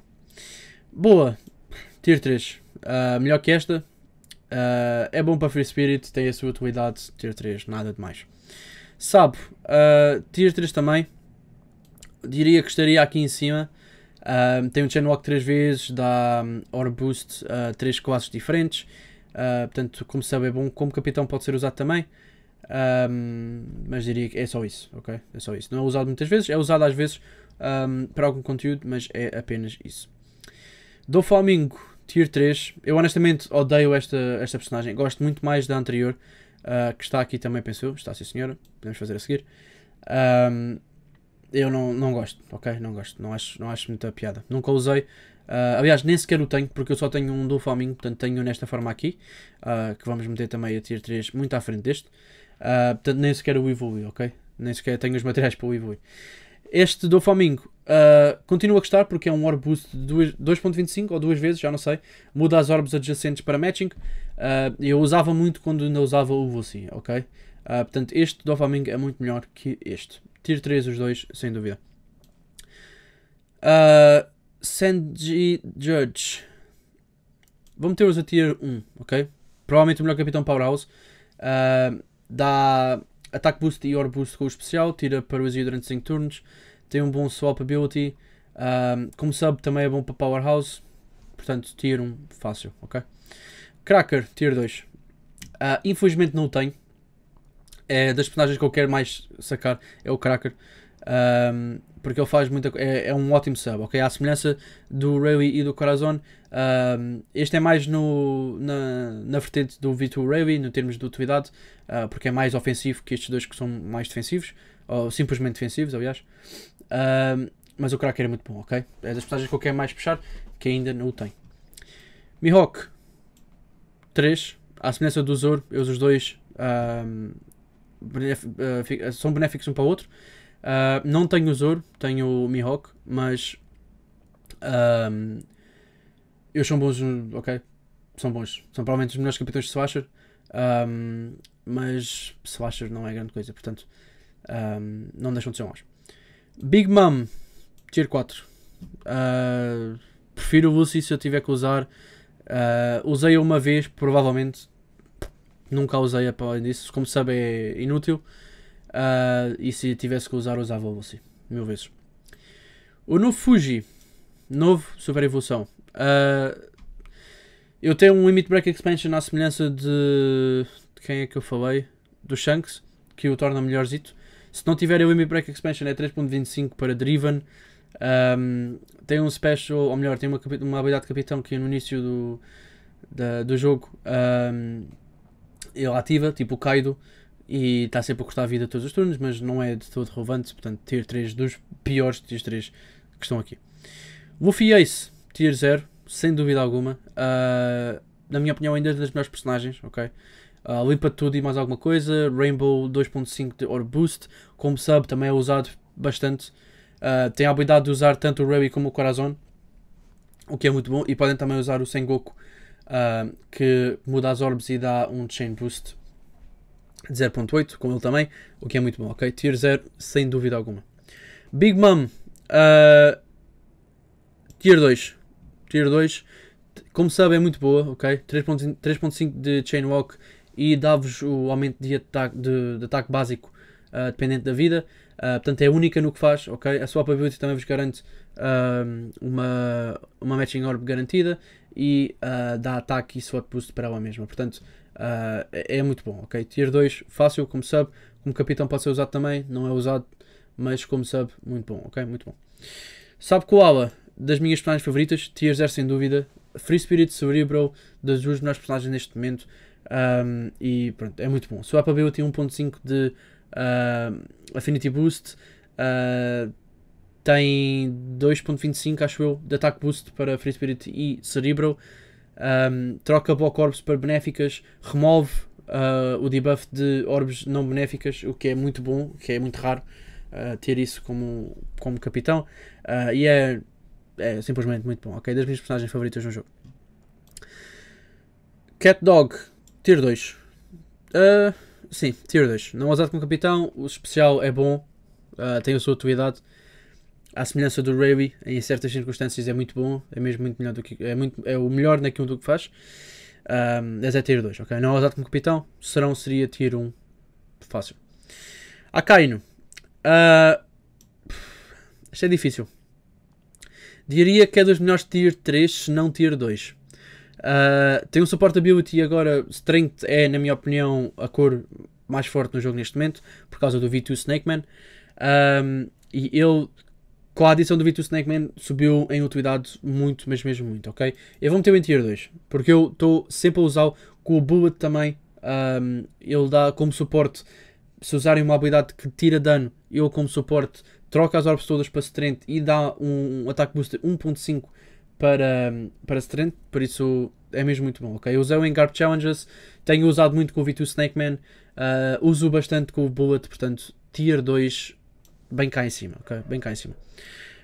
Boa! Tier 3. Uh, ah, melhor que esta. Uh, é bom para Free Spirit, tem a sua utilidade. Tier 3, nada de mais. Sabe, Tier 3 também. Diria que estaria aqui em cima. tem um Chainwalk 3 vezes, dá um, Boost, 3 classes diferentes. portanto, como sabe, é bom. Como capitão pode ser usado também. Um, mas diria que é só isso, ok? É só isso. Não é usado muitas vezes, é usado às vezes um, para algum conteúdo, mas é apenas isso. Do Flamingo, Tier 3. Eu honestamente odeio esta, esta personagem. Gosto muito mais da anterior, uh, que está aqui também, pensou. Está sim, senhora. Podemos fazer a seguir. Um, eu não, não gosto, ok? Não gosto. Não acho, não acho muita piada. Nunca usei. Uh, aliás, nem sequer o tenho, porque eu só tenho um do Flamingo, portanto tenho nesta forma aqui, uh, que vamos meter também a Tier 3 muito à frente deste. Uh, portanto, nem sequer o evolui, ok? Nem sequer tenho os materiais para o evolui. Este do Flamingo uh, continuo a gostar porque é um Orb Boost de 2.25 ou duas vezes, já não sei. Muda as orbes adjacentes para matching. Uh, eu usava muito quando ainda usava o Vusi, ok? Uh, portanto, este do Flamingo é muito melhor que este. Tier 3 os dois, sem dúvida. Uh, Judge. Vou meter-os a Tier 1, ok? Provavelmente o melhor capitão Powerhouse. Uh, dá ataque boost e orb boost com o especial, tira paralisia durante 5 turnos, tem um bom swap ability, um, como sub também é bom para powerhouse, portanto tier 1 fácil, ok? Cracker, tier 2. Uh, ah, infelizmente não o tenho, é das personagens que eu quero mais sacar, é o Cracker. Um, porque ele faz muita é, é um ótimo sub, ok? À semelhança do Rayleigh e do Corazon, um, este é mais no, na, na vertente do V2 Rayleigh, no termos de utilidade, uh, porque é mais ofensivo que estes dois que são mais defensivos, ou simplesmente defensivos, aliás. Um, mas o Cracker é muito bom, ok? É das personagens que eu quero mais puxar, que ainda não o tem. Mihawk 3, à semelhança do Zoro, eu os dois um, uh, são benéficos um para o outro. Uh, não tenho o Zoro, tenho o Mihawk, mas um, eles são bons, ok? São bons. São provavelmente os melhores capitães de Slasher, um, mas Slasher não é grande coisa, portanto um, não deixam de ser maus. Big Mom, Tier 4. Uh, prefiro o Lucy se eu tiver que usar. Uh, usei uma vez, provavelmente. Nunca usei a além disso. Como sabe, é inútil. Uh, e se tivesse que usar, usava o Lucy. Mil vezes. O novo Fuji. Novo Super Evolução. Uh, eu tenho um Limit Break Expansion à semelhança de, de quem é que eu falei? Do Shanks, que o torna melhorzito. Se não tiver o Limit Break Expansion é 3.25 para Driven. Um, tem um special, ou melhor, tem uma, uma habilidade de capitão que no início do, da, do jogo um, ele ativa, tipo o Kaido e está sempre a cortar a vida todos os turnos, mas não é de todo relevante. Portanto, tier 3 dos piores tier 3 que estão aqui. Luffy Ace, tier 0, sem dúvida alguma. Uh, na minha opinião, ainda é das melhores personagens, ok? Uh, limpa tudo e mais alguma coisa. Rainbow 2.5 de Orb Boost. Como sub, também é usado bastante. Uh, tem a habilidade de usar tanto o Rui como o Corazon, o que é muito bom. E podem também usar o Sengoku, que muda as orbes e dá um Chain Boost de 0.8 com ele também, o que é muito bom, ok? Tier 0, sem dúvida alguma. Big Mom, uh, Tier 2. Tier 2, como sabe, é muito boa, ok? 3.5 de Chain Walk e dá-vos o aumento de ataque, de, de ataque básico uh, dependente da vida. Uh, portanto, é única no que faz, ok? A Swap Ability também vos garante uma, uma Matching Orb garantida e dá ataque e Swap Boost para ela mesma. Portanto, Uh, é muito bom, ok? Tier 2, fácil como sub, como capitão pode ser usado também, não é usado, mas como sub, muito bom, ok? Muito bom. Sabe Koala, das minhas personagens favoritas, Tier 0 sem dúvida, Free Spirit, Cerebro, das duas melhores personagens neste momento, um, e pronto, é muito bom. Swap Ability 1.5 de uh, Affinity Boost, uh, tem 2.25 acho eu, de ataque boost para Free Spirit e Cerebro, um, troca Block Orbs para benéficas, remove uh, o debuff de orbes não benéficas, o que é muito bom, que é muito raro uh, ter isso como, como capitão. Uh, e é, é simplesmente muito bom, ok? Das minhas personagens favoritas no jogo. Cat Dog, Tier 2. Uh, sim, Tier 2. Não usado como capitão, o especial é bom, tem a sua utilidade. A semelhança do Ravy, em certas circunstâncias é muito bom, é mesmo muito melhor do que é, muito, é o melhor naquilo do que faz. Um, é Tier 2, ok? Não usado como capitão, serão seria Tier 1 fácil. Akainu. Uh, isto é difícil. Diria que é dos melhores Tier 3, se não Tier 2. Uh, tem um supportability agora, Strength é, na minha opinião, a cor mais forte no jogo neste momento, por causa do V2 Snakeman. Um, e ele, com a adição do V2 Snakeman, subiu em utilidade muito, mas mesmo muito, ok? Eu vou meter em Tier 2, porque eu estou sempre a usar com o Bullet também. Um, ele dá como suporte, se usarem uma habilidade que tira dano, eu como suporte troca as orbes todas para Strength e dá um, um ataque booster 1.5 para, para Strength, por isso é mesmo muito bom. ok? Eu usei o em Garp Challenges, tenho usado muito com o V2 Snakeman, uh, uso bastante com o Bullet, portanto, Tier 2, bem cá em cima, ok? Bem cá em cima.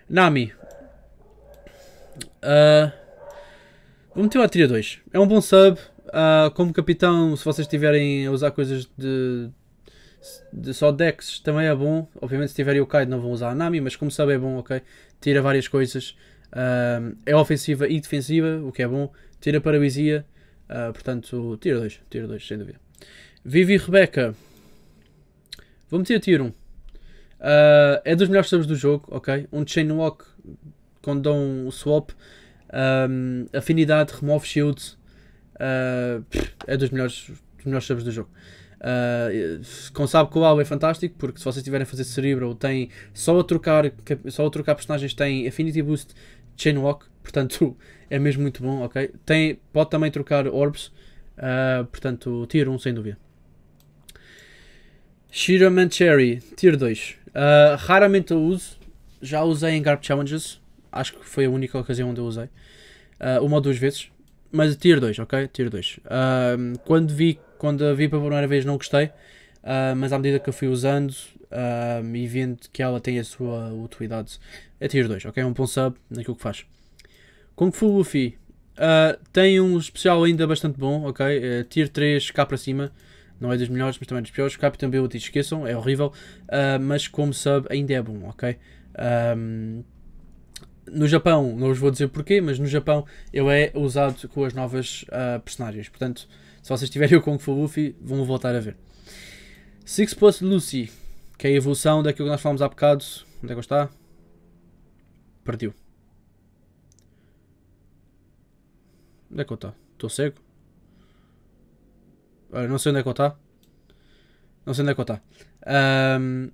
Nami. Uh, vou meter a Tier 2. É um bom sub. Uh, como capitão, se vocês estiverem a usar coisas de, de só decks, também é bom. Obviamente, se tiverem o Kaido, não vão usar a Nami, mas como sub é bom, ok? Tira várias coisas. Uh, é ofensiva e defensiva, o que é bom. Tira paralisia, uh, portanto, tira 2, tira 2, sem dúvida. Vivi Rebecca, vou meter tiro 1. Um. Uh, é dos melhores subs do jogo, ok? Um chain walk quando dão um swap, um, afinidade, remove shields, uh, é dos melhores, dos melhores subs do jogo. Uh, com sabe que o alvo é fantástico porque se vocês estiverem a fazer cerebro tem só a trocar só a trocar personagens tem affinity boost chain walk portanto é mesmo muito bom ok tem pode também trocar orbs uh, portanto tier 1 sem dúvida Shira Mancherry tier 2 uh, raramente eu uso. Já usei em Garp Challenges. Acho que foi a única ocasião onde eu usei. Uma ou duas vezes. Mas tier 2 ok? Tier 2 quando vi quando a vi pela primeira vez não gostei, uh, mas à medida que eu fui usando uh, e vendo que ela tem a sua utilidade, é tier 2, ok? É um bom sub naquilo que faz. Kung Fu Luffy. Uh, tem um especial ainda bastante bom, ok? É tier 3 cá para cima, não é dos melhores, mas também dos piores. Captain Ability, esqueçam, é horrível, mas como sub ainda é bom, ok? Um, no Japão, não vos vou dizer porquê, mas no Japão ele é usado com as novas uh, personagens. Portanto, se vocês tiverem o Kung Fu Luffy, vão voltar a ver. Six Plus Lucy, que é a evolução daquilo que nós falamos há bocado. Onde é que está? Partiu. Onde é que eu está? Estou cego? Não sei onde é que eu está. Não sei onde é que eu está. Um,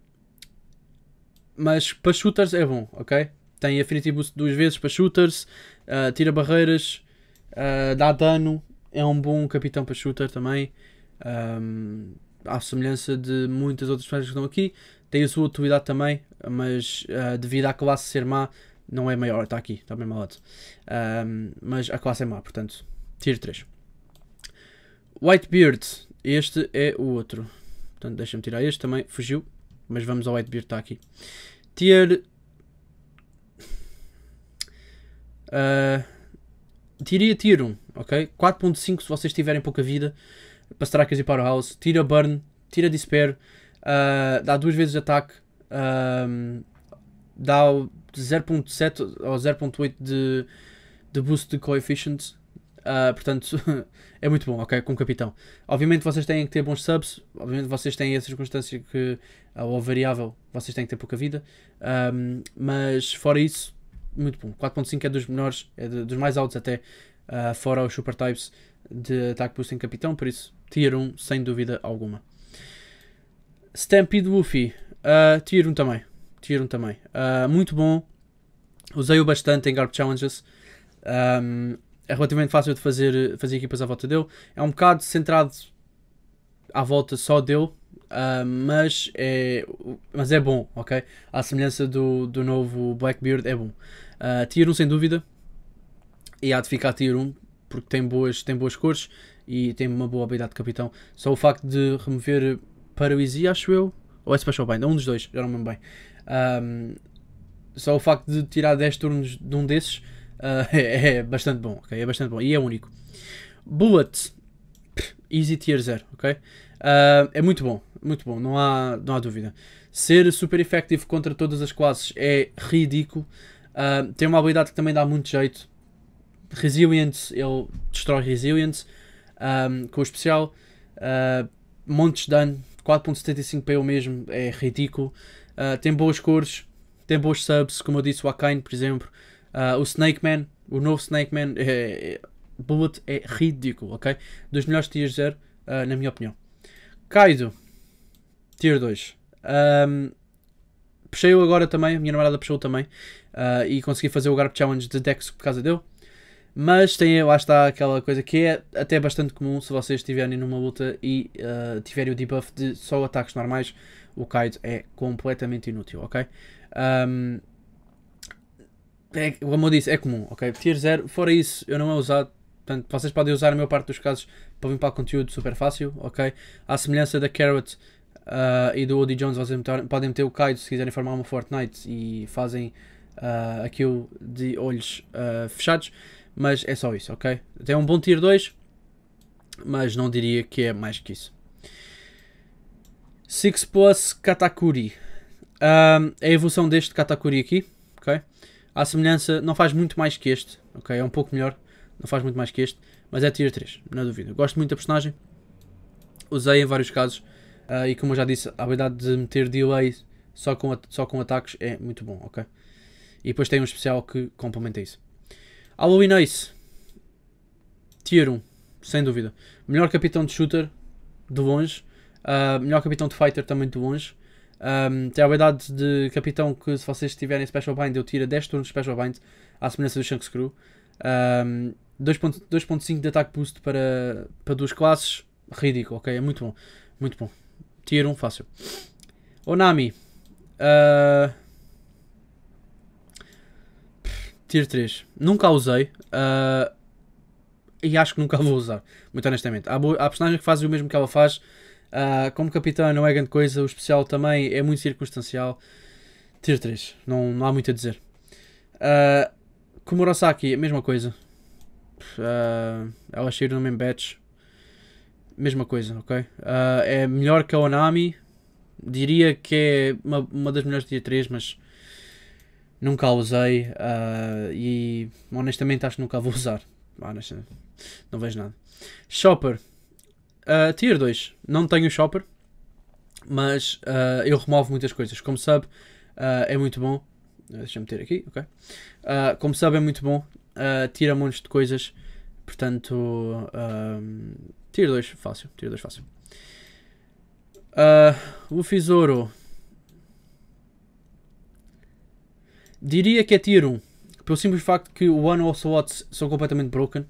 mas para shooters é bom, ok? Tem Affinity Boost duas vezes para shooters, uh, tira barreiras, uh, dá dano, é um bom capitão para shooter também. Um, à semelhança de muitas outras personagens que estão aqui. Tem a sua utilidade também, mas uh, devido à classe ser má, não é maior. Está aqui, está bem malado. Um, mas a classe é má, portanto, tier 3. Whitebeard, este é o outro. Portanto, deixa-me tirar este também. Fugiu, mas vamos ao Whitebeard, está aqui. Tier. Uh, Tiria Tier 1, ok? 4.5 se vocês tiverem pouca vida para Strikers e Powerhouse. Tira Burn, tira Despair, uh, dá duas vezes ataque, um, dá 0.7 ou 0.8 de, de boost de coefficient. Uh, portanto, é muito bom, ok? Com o capitão. Obviamente vocês têm que ter bons subs, obviamente vocês têm a circunstância que, ou variável, vocês têm que ter pouca vida, um, mas fora isso, muito bom. 4.5 é dos menores, é de, dos mais altos até, uh, fora os super types de ataque boost em capitão, por isso tier 1 sem dúvida alguma. Stampede Woofy, uh, tier 1 também. Tier 1 também. Uh, muito bom. Usei-o bastante em Garp Challenges. Um, é relativamente fácil de fazer, fazer equipas à volta dele. É um bocado centrado à volta só dele, Uh, mas, é, mas é bom, ok? À semelhança do, do novo Blackbeard, é bom. Uh, tier 1 sem dúvida. E há de ficar tier 1 porque tem boas, tem boas cores e tem uma boa habilidade de capitão. Só o facto de remover Paralisia, acho eu, ou é Special Bind, é um dos dois, já não me lembro bem. Um, só o facto de tirar 10 turnos de um desses uh, é, é, bastante bom, ok? É bastante bom e é único. Bullet, easy tier 0, ok? Uh, é muito bom, muito bom, não há, não há dúvida. Ser super efetivo contra todas as classes é ridículo. Uh, tem uma habilidade que também dá muito jeito. Resilience, ele destrói Resilience um, com o especial. Uh, montes de dano, 4.75 para ele mesmo, é ridículo. Uh, tem boas cores, tem boas subs, como eu disse, o Akane, por exemplo. Uh, o Snake Man, o novo Snake Man, é, é, Bullet é ridículo, ok? Dos melhores tiers 0, uh, na minha opinião. Kaido, tier 2. Um, puxei-o agora também, a minha namorada puxou também. Uh, e consegui fazer o Garp Challenge de Dex por causa dele. Mas tem, lá está aquela coisa que é até bastante comum se vocês estiverem numa luta e uh, tiverem o debuff de só ataques normais, o Kaido é completamente inútil, ok? Um, é, como eu disse, é comum, ok? Tier 0, fora isso, eu não é usado. Portanto, vocês podem usar a maior parte dos casos para limpar conteúdo super fácil, ok? À semelhança da Carrot uh, e do Odie Jones, vocês podem meter o Kaido se quiserem formar uma Fortnite e fazem uh, aquilo de olhos uh, fechados. Mas é só isso, ok? Tem um bom tier 2, mas não diria que é mais que isso. 6 Plus Katakuri. É a evolução deste Katakuri aqui, ok? A semelhança não faz muito mais que este, ok? É um pouco melhor, não faz muito mais que este, mas é tier 3, não dúvida. Gosto muito da personagem, usei em vários casos uh, e como eu já disse, a habilidade de meter delay só com, só com ataques é muito bom, ok? E depois tem um especial que complementa isso. Halloween Ace. Tier 1, sem dúvida. Melhor capitão de shooter, de longe. Uh, melhor capitão de fighter, também de longe. Um, tem a habilidade de capitão que, se vocês tiverem Special Bind, eu tiro 10 turnos de Special Bind, à semelhança do Shanks Crew. Um, 2.5 de ataque boost para, para duas classes, ridículo, ok? É muito bom, muito bom. Tier 1, fácil. Onami. Uh, Tier 3. Nunca a usei. Uh, e acho que nunca a vou usar. Muito honestamente. Há, há personagens que fazem o mesmo que ela faz. Uh, como capitã não é grande coisa. O especial também é muito circunstancial. Tier 3. Não, não há muito a dizer. Uh, Komurasaki, a mesma coisa. Uh, ela cheira no mesmo batch. Mesma coisa, ok? Uh, é melhor que a Onami. Diria que é uma, uma das melhores tier 3, mas Nunca a usei uh, e honestamente acho que nunca a vou usar. Honestamente, não vejo nada. Shopper. Uh, tier 2. Não tenho Shopper, mas uh, eu removo muitas coisas. Como sabe, é muito bom. Deixa-me ter aqui, ok? como sabe, é muito bom. tira montes de coisas. Portanto, tier 2 fácil. Tier 2 fácil. Uh, o Fizoro Diria que é tier 1. Pelo simples facto que o One Watts são completamente broken.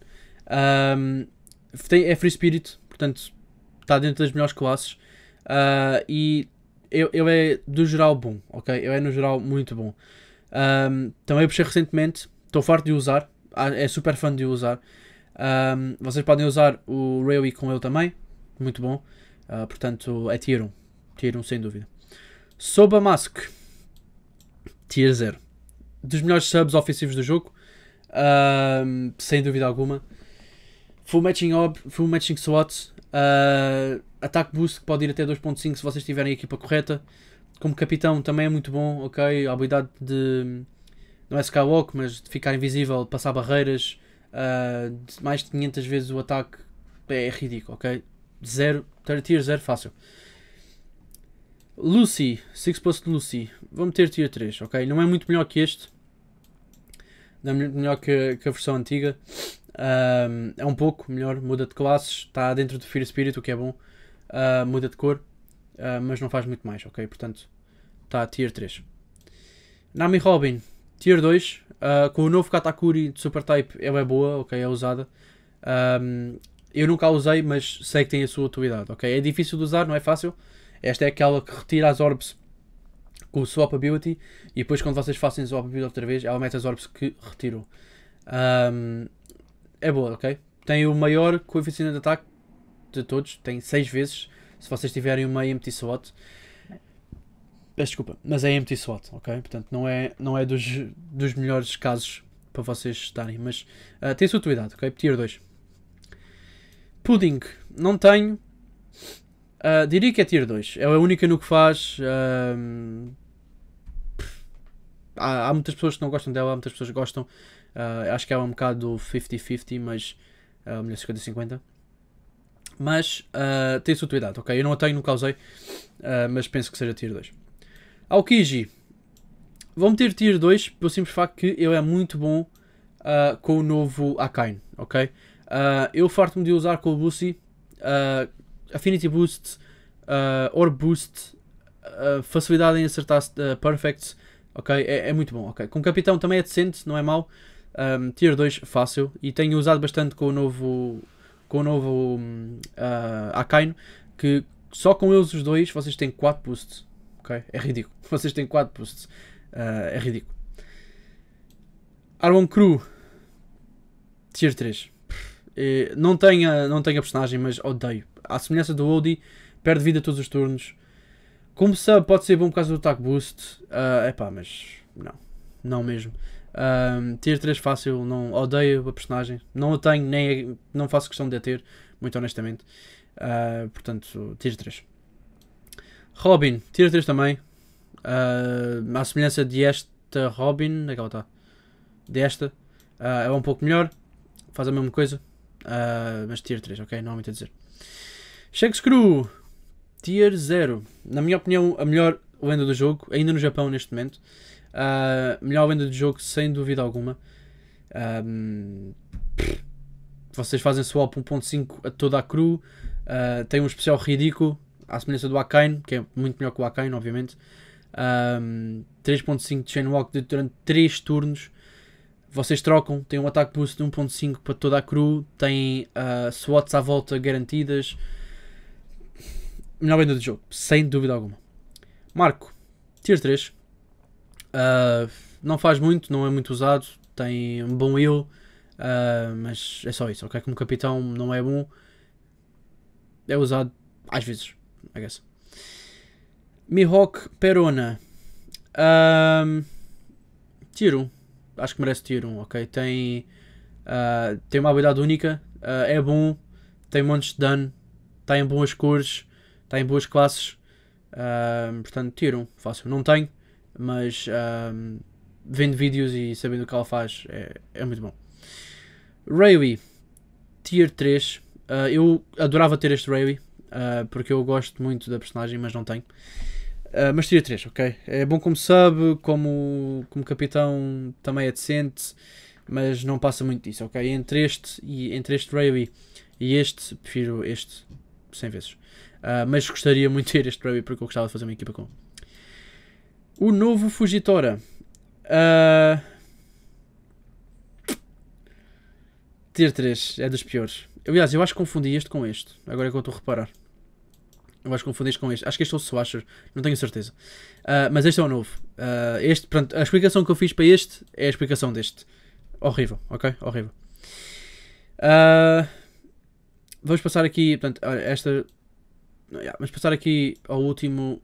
Um, é Free Spirit, portanto está dentro das melhores classes. Uh, e ele é do geral bom, ok? Ele é no geral muito bom. Um, também puxei recentemente, estou farto de usar, ah, é super fã de usar. Um, vocês podem usar o Railway com ele também, muito bom. Uh, portanto, é tier 1, tier 1 sem dúvida. Soba Mask, tier 0 dos melhores subs ofensivos do jogo, uh, sem dúvida alguma. Full matching ob, full matching SWAT, uh, ataque boost que pode ir até 2.5 se vocês tiverem a equipa correta. Como capitão também é muito bom, ok? A habilidade de não é skywalk, mas de ficar invisível, passar barreiras, uh, de mais de 500 vezes o ataque é ridículo, ok? Zero, tier 0 fácil. Lucy, Six Post Lucy, vou meter tier 3, ok? Não é muito melhor que este, não é melhor que, que a versão antiga. Um, é um pouco melhor, muda de classes, está dentro do Fear Spirit, o que é bom, uh, muda de cor, uh, mas não faz muito mais, ok? Portanto, está tier 3. Nami Robin, tier 2, uh, ah, com o novo Katakuri de Super Type, ela é boa, ok? É usada. Um, eu nunca a usei, mas sei que tem a sua utilidade, ok? É difícil de usar, não é fácil. Esta é aquela que retira as orbs com o swap ability e depois quando vocês fazem swap ability outra vez, ela mete as orbs que retirou. Um, é boa, ok? tem o maior coeficiente de ataque de todos, tem 6 vezes. Se vocês tiverem uma empty SWAT, desculpa, mas é empty SWAT, ok? Portanto, não é, não é dos, dos melhores casos para vocês estarem, mas uh, tem sua utilidade, ok? Tier 2. Pudding, não tenho. Uh, diria que é Tier 2. É a única no que faz. Uh, há, há, muitas pessoas que não gostam dela, há muitas pessoas que gostam. Uh, acho que é um bocado 50-50, mas. Uh, melhor 50-50. Mas uh, tem sua utilidade, ok? Eu não a tenho, nunca usei, uh, mas penso que seja Tier 2. Aokiji. Vou meter Tier 2 pelo simples facto que ele é muito bom uh, com o novo Akain, ok? eu farto-me de usar com o Lucy. Affinity Boost, Orb Boost, facilidade em acertar Perfects, ok? É, é, muito bom, ok? Com o Capitão também é decente, não é mau. Um, tier 2 fácil. E tenho usado bastante com o novo com o novo uh, Akaino que só com eles os dois vocês têm 4 boosts ok? É ridículo. Vocês têm 4 boosts. Uh, é ridículo. Armon Crew Tier 3 não tenho, não tenho a personagem mas odeio. À semelhança do Odie perde vida todos os turnos. Como sub pode ser bom por causa do attack boost. É uh, pá mas não. Não mesmo um, tier 3 fácil, não odeio a personagem, não a tenho, nem não faço questão de a ter, muito honestamente. Uh, portanto, tier 3. Robin, tier 3 também. Uh, à semelhança de esta Robin, aquela está. Desta, uh, é um pouco melhor, faz a mesma coisa, uh, mas tier 3, ok? Não há muito a dizer. Shanks Crew, tier 0. Na minha opinião, a melhor lenda do jogo, ainda no Japão neste momento. Uh, melhor venda do jogo, sem dúvida alguma. Um, vocês fazem swap 1.5 a toda a crew. Uh, tem um especial ridículo, à semelhança do Akain, que é muito melhor que o Akain, obviamente. Um, 3.5 de Chainwalk durante 3 turnos. Vocês trocam, tem um ataque boost de 1.5 para toda a crew, tem uh, SWATs à volta garantidas. Melhor venda do jogo, sem dúvida alguma. Marco, tier 3. Uh, não faz muito, não é muito usado, tem um bom heal, uh, mas é só isso, ok? Como capitão não é bom, é usado às vezes, I guess. Mihawk Perona. Um, tier 1. Acho que merece tier 1, ok? Tem, uh, tem uma habilidade única, uh, é bom, tem montes de dano, está em boas cores, está em boas classes. Uh, portanto, tier 1, fácil. Não tenho, mas um, vendo vídeos e sabendo o que ela faz é, é muito bom. Rayleigh, Tier 3. Uh, ah, eu adorava ter este Rayleigh, uh, porque eu gosto muito da personagem, mas não tenho. Uh, mas Tier 3, ok? É bom como sub, como, como capitão também é decente, mas não passa muito disso, ok? Entre este, e, entre este Rayleigh e este, prefiro este 100 vezes. mas gostaria muito de ter este Rayleigh porque eu gostava de fazer uma equipa com o novo Fugitora. Uh... Tier 3 é dos piores. Aliás, eu acho que confundi este com este. Agora é que eu estou a reparar. Eu acho que confundi este com este. Acho que este é o Swasher. Não tenho certeza. Uh, mas este é o novo. Uh, este, pronto, a explicação que eu fiz para este é a explicação deste. Horrível, ok? Horrível. Uh, vamos passar aqui. Portanto, esta. Yeah, vamos passar aqui ao último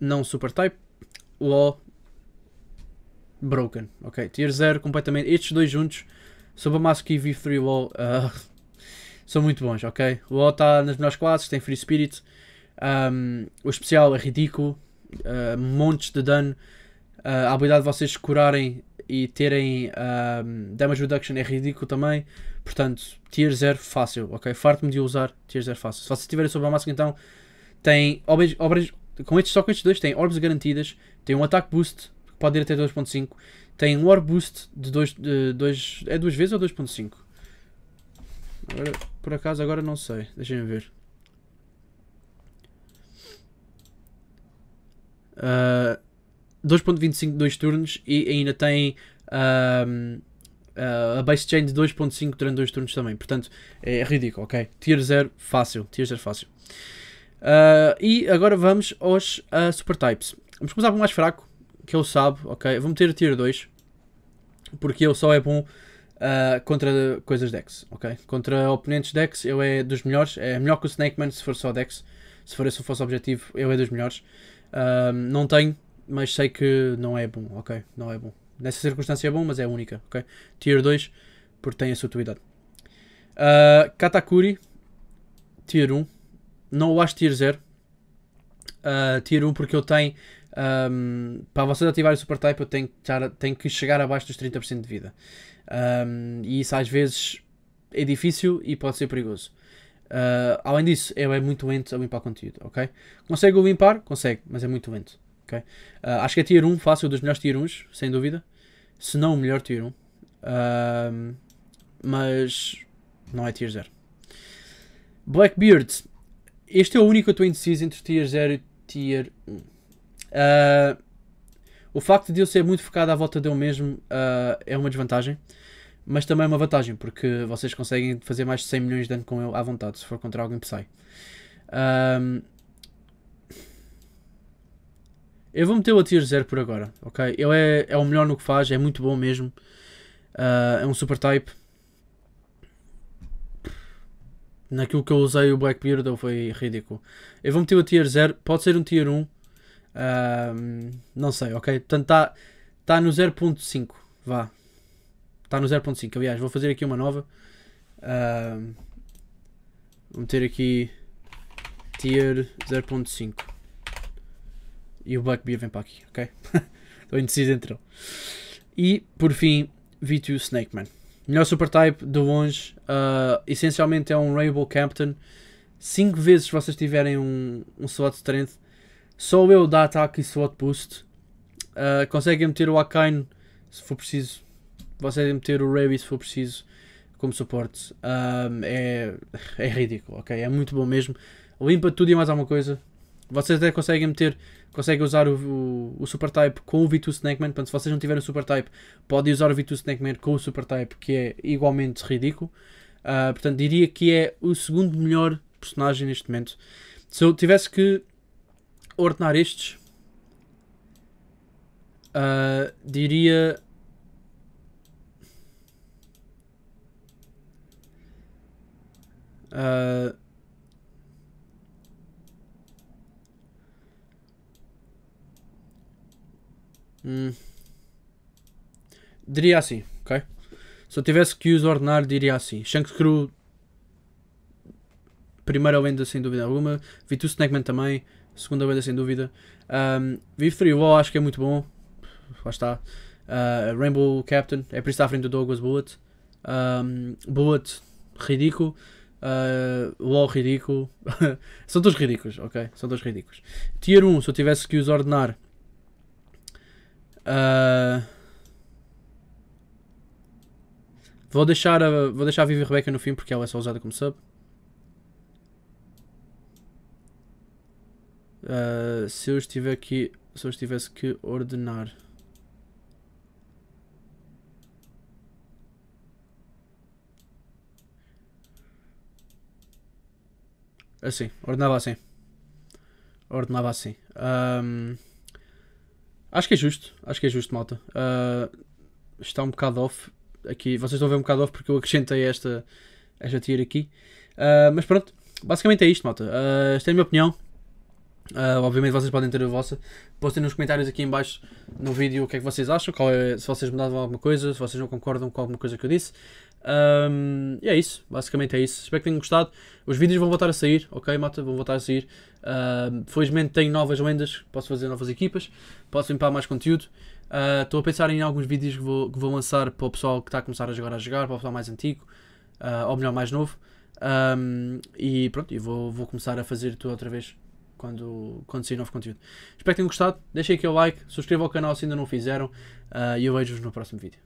não super type Law Broken. Ok, Tier 0 completamente. Estes dois juntos, sob a Mask e V3 Law, uh, são muito bons, ok? O Law está nas melhores classes, tem Free Spirit. Um, o especial é ridículo. Uh, montes de dano. Uh, a habilidade de vocês curarem e terem um, damage reduction é ridículo também. Portanto, tier 0 fácil, ok? Farto-me de usar tier 0 fácil. Se vocês estiverem sobre a máscara, então tem com estes, só com estes dois tem orbs garantidas, tem um ataque boost, que pode ir até 2.5, tem um orb boost de 2, de dois, é duas vezes ou 2.5? Agora, por acaso agora não sei, deixem-me ver. Uh, 2.25 de 2 turnos e ainda tem uh, uh, a base chain de 2.5 durante 2 turnos também. Portanto, é ridículo, ok? Tier 0 fácil, tier 0 fácil. Uh, e agora vamos aos uh, Super Types. Vamos começar com o mais fraco, que é o Sab, ok? Vou meter o Tier 2, porque ele só é bom uh, contra coisas Dex, ok? Contra oponentes Dex, eu é dos melhores. É melhor que o Snakeman se for só Dex. Se for esse o fosse objetivo, eu é dos melhores. Uh, não tenho, mas sei que não é bom, ok? Não é bom. Nessa circunstância é bom, mas é única, ok? Tier 2, porque tem a sua utilidade. Katakuri, Tier 1. Não o acho Tier 0. Uh, tier 1 porque eu tenho. Um, para vocês ativarem o Super Type, eu tenho, tenho que chegar abaixo dos 30% de vida. Um, e isso às vezes é difícil e pode ser perigoso. Uh, além disso, ele é muito lento a limpar conteúdo, ok? Consegue o limpar? Consegue, mas é muito lento, ok? Uh, acho que é tier 1, fácil, dos melhores tier 1s, sem dúvida. Se não o melhor tier 1. Uh, mas não é tier 0. Blackbeard. Este é o único que eu estou indeciso entre tier 0 e tier 1. Uh, o facto de eu ser muito focado à volta dele mesmo uh, é uma desvantagem, mas também é uma vantagem, porque vocês conseguem fazer mais de 100 milhões de dano com ele à vontade, se for contra alguém Psy. Um, eu vou meter o a tier 0 por agora, ok? Ele é, é o melhor no que faz, é muito bom mesmo. Uh, é um super type. Naquilo que eu usei o Blackbeard ele foi ridículo. Eu vou meter o tier 0, pode ser um tier 1, não sei, ok? Portanto, está tá no 0.5. Vá. Está no 0.5. Aliás, vou fazer aqui uma nova. Uh, vou meter aqui tier 0.5. E o Black Beer vem para aqui, ok? Estou indeciso entre ele. E, por fim, V2 Snakeman. Melhor super type de longe. Uh, essencialmente é um Rainbow Captain. 5 vezes se vocês tiverem um, um slot strength só eu dá ataque e SWAT boost. Uh, conseguem meter o Akainu se for preciso. Conseguem meter o Raby se for preciso como suporte. Um, é, é ridículo, ok? É muito bom mesmo. Limpa tudo e mais alguma coisa. Vocês até conseguem meter, conseguem usar o, o, o Super Type com o V2 Snakeman. Portanto, se vocês não tiverem o Super Type, podem usar o V2 Snakeman com o Super Type, que é igualmente ridículo. Uh, portanto, diria que é o segundo melhor personagem neste momento. Se eu tivesse que ordenar estes, uh, diria. Uh, hum, diria assim, ok? Se eu tivesse que os ordenar, diria assim: Shanks Crew, primeira lenda sem dúvida alguma, Vitus Snackman também, segunda vez sem dúvida. Um, Vive Wall acho que é muito bom. Lá está. Uh, Rainbow Captain, é por isso está à frente do Douglas Bullet. Um, Bullet, ridículo. Uh, Wall, ridículo. São todos ridículos, ok? São todos ridículos. Tier 1, se eu tivesse que os ordenar. Uh, vou deixar a, vou deixar a Vivi Rebecca no fim porque ela é só usada como sub. Uh, se eu estiver aqui, se eu estivesse que ordenar. Assim, ordenava assim. Ordenava assim. Um, acho que é justo, acho que é justo, malta. Uh, está um bocado off aqui. Vocês estão a ver um bocado off porque eu acrescentei esta, esta tier aqui. Uh, mas pronto, basicamente é isto, malta. Uh, esta é a minha opinião. Uh, obviamente vocês podem ter a vossa. Postem nos comentários aqui em baixo no vídeo o que é que vocês acham, é, se vocês mudaram alguma coisa, se vocês não concordam com alguma coisa que eu disse. Um, e é isso, basicamente é isso. Espero que tenham gostado. Os vídeos vão voltar a sair, ok, mata? Vão voltar a sair. Felizmente tenho novas lendas, posso fazer novas equipas, posso limpar mais conteúdo. Ah, estou uh, a pensar em alguns vídeos que vou, que vou lançar para o pessoal que está a começar a jogar a jogar, para o pessoal mais antigo, uh, ou melhor, mais novo. Um, e pronto, e vou, vou começar a fazer tudo outra vez quando, quando sair novo conteúdo. Espero que tenham gostado. Deixem aqui o like, subscrevam o canal se ainda não fizeram uh, e eu vejo-vos no próximo vídeo.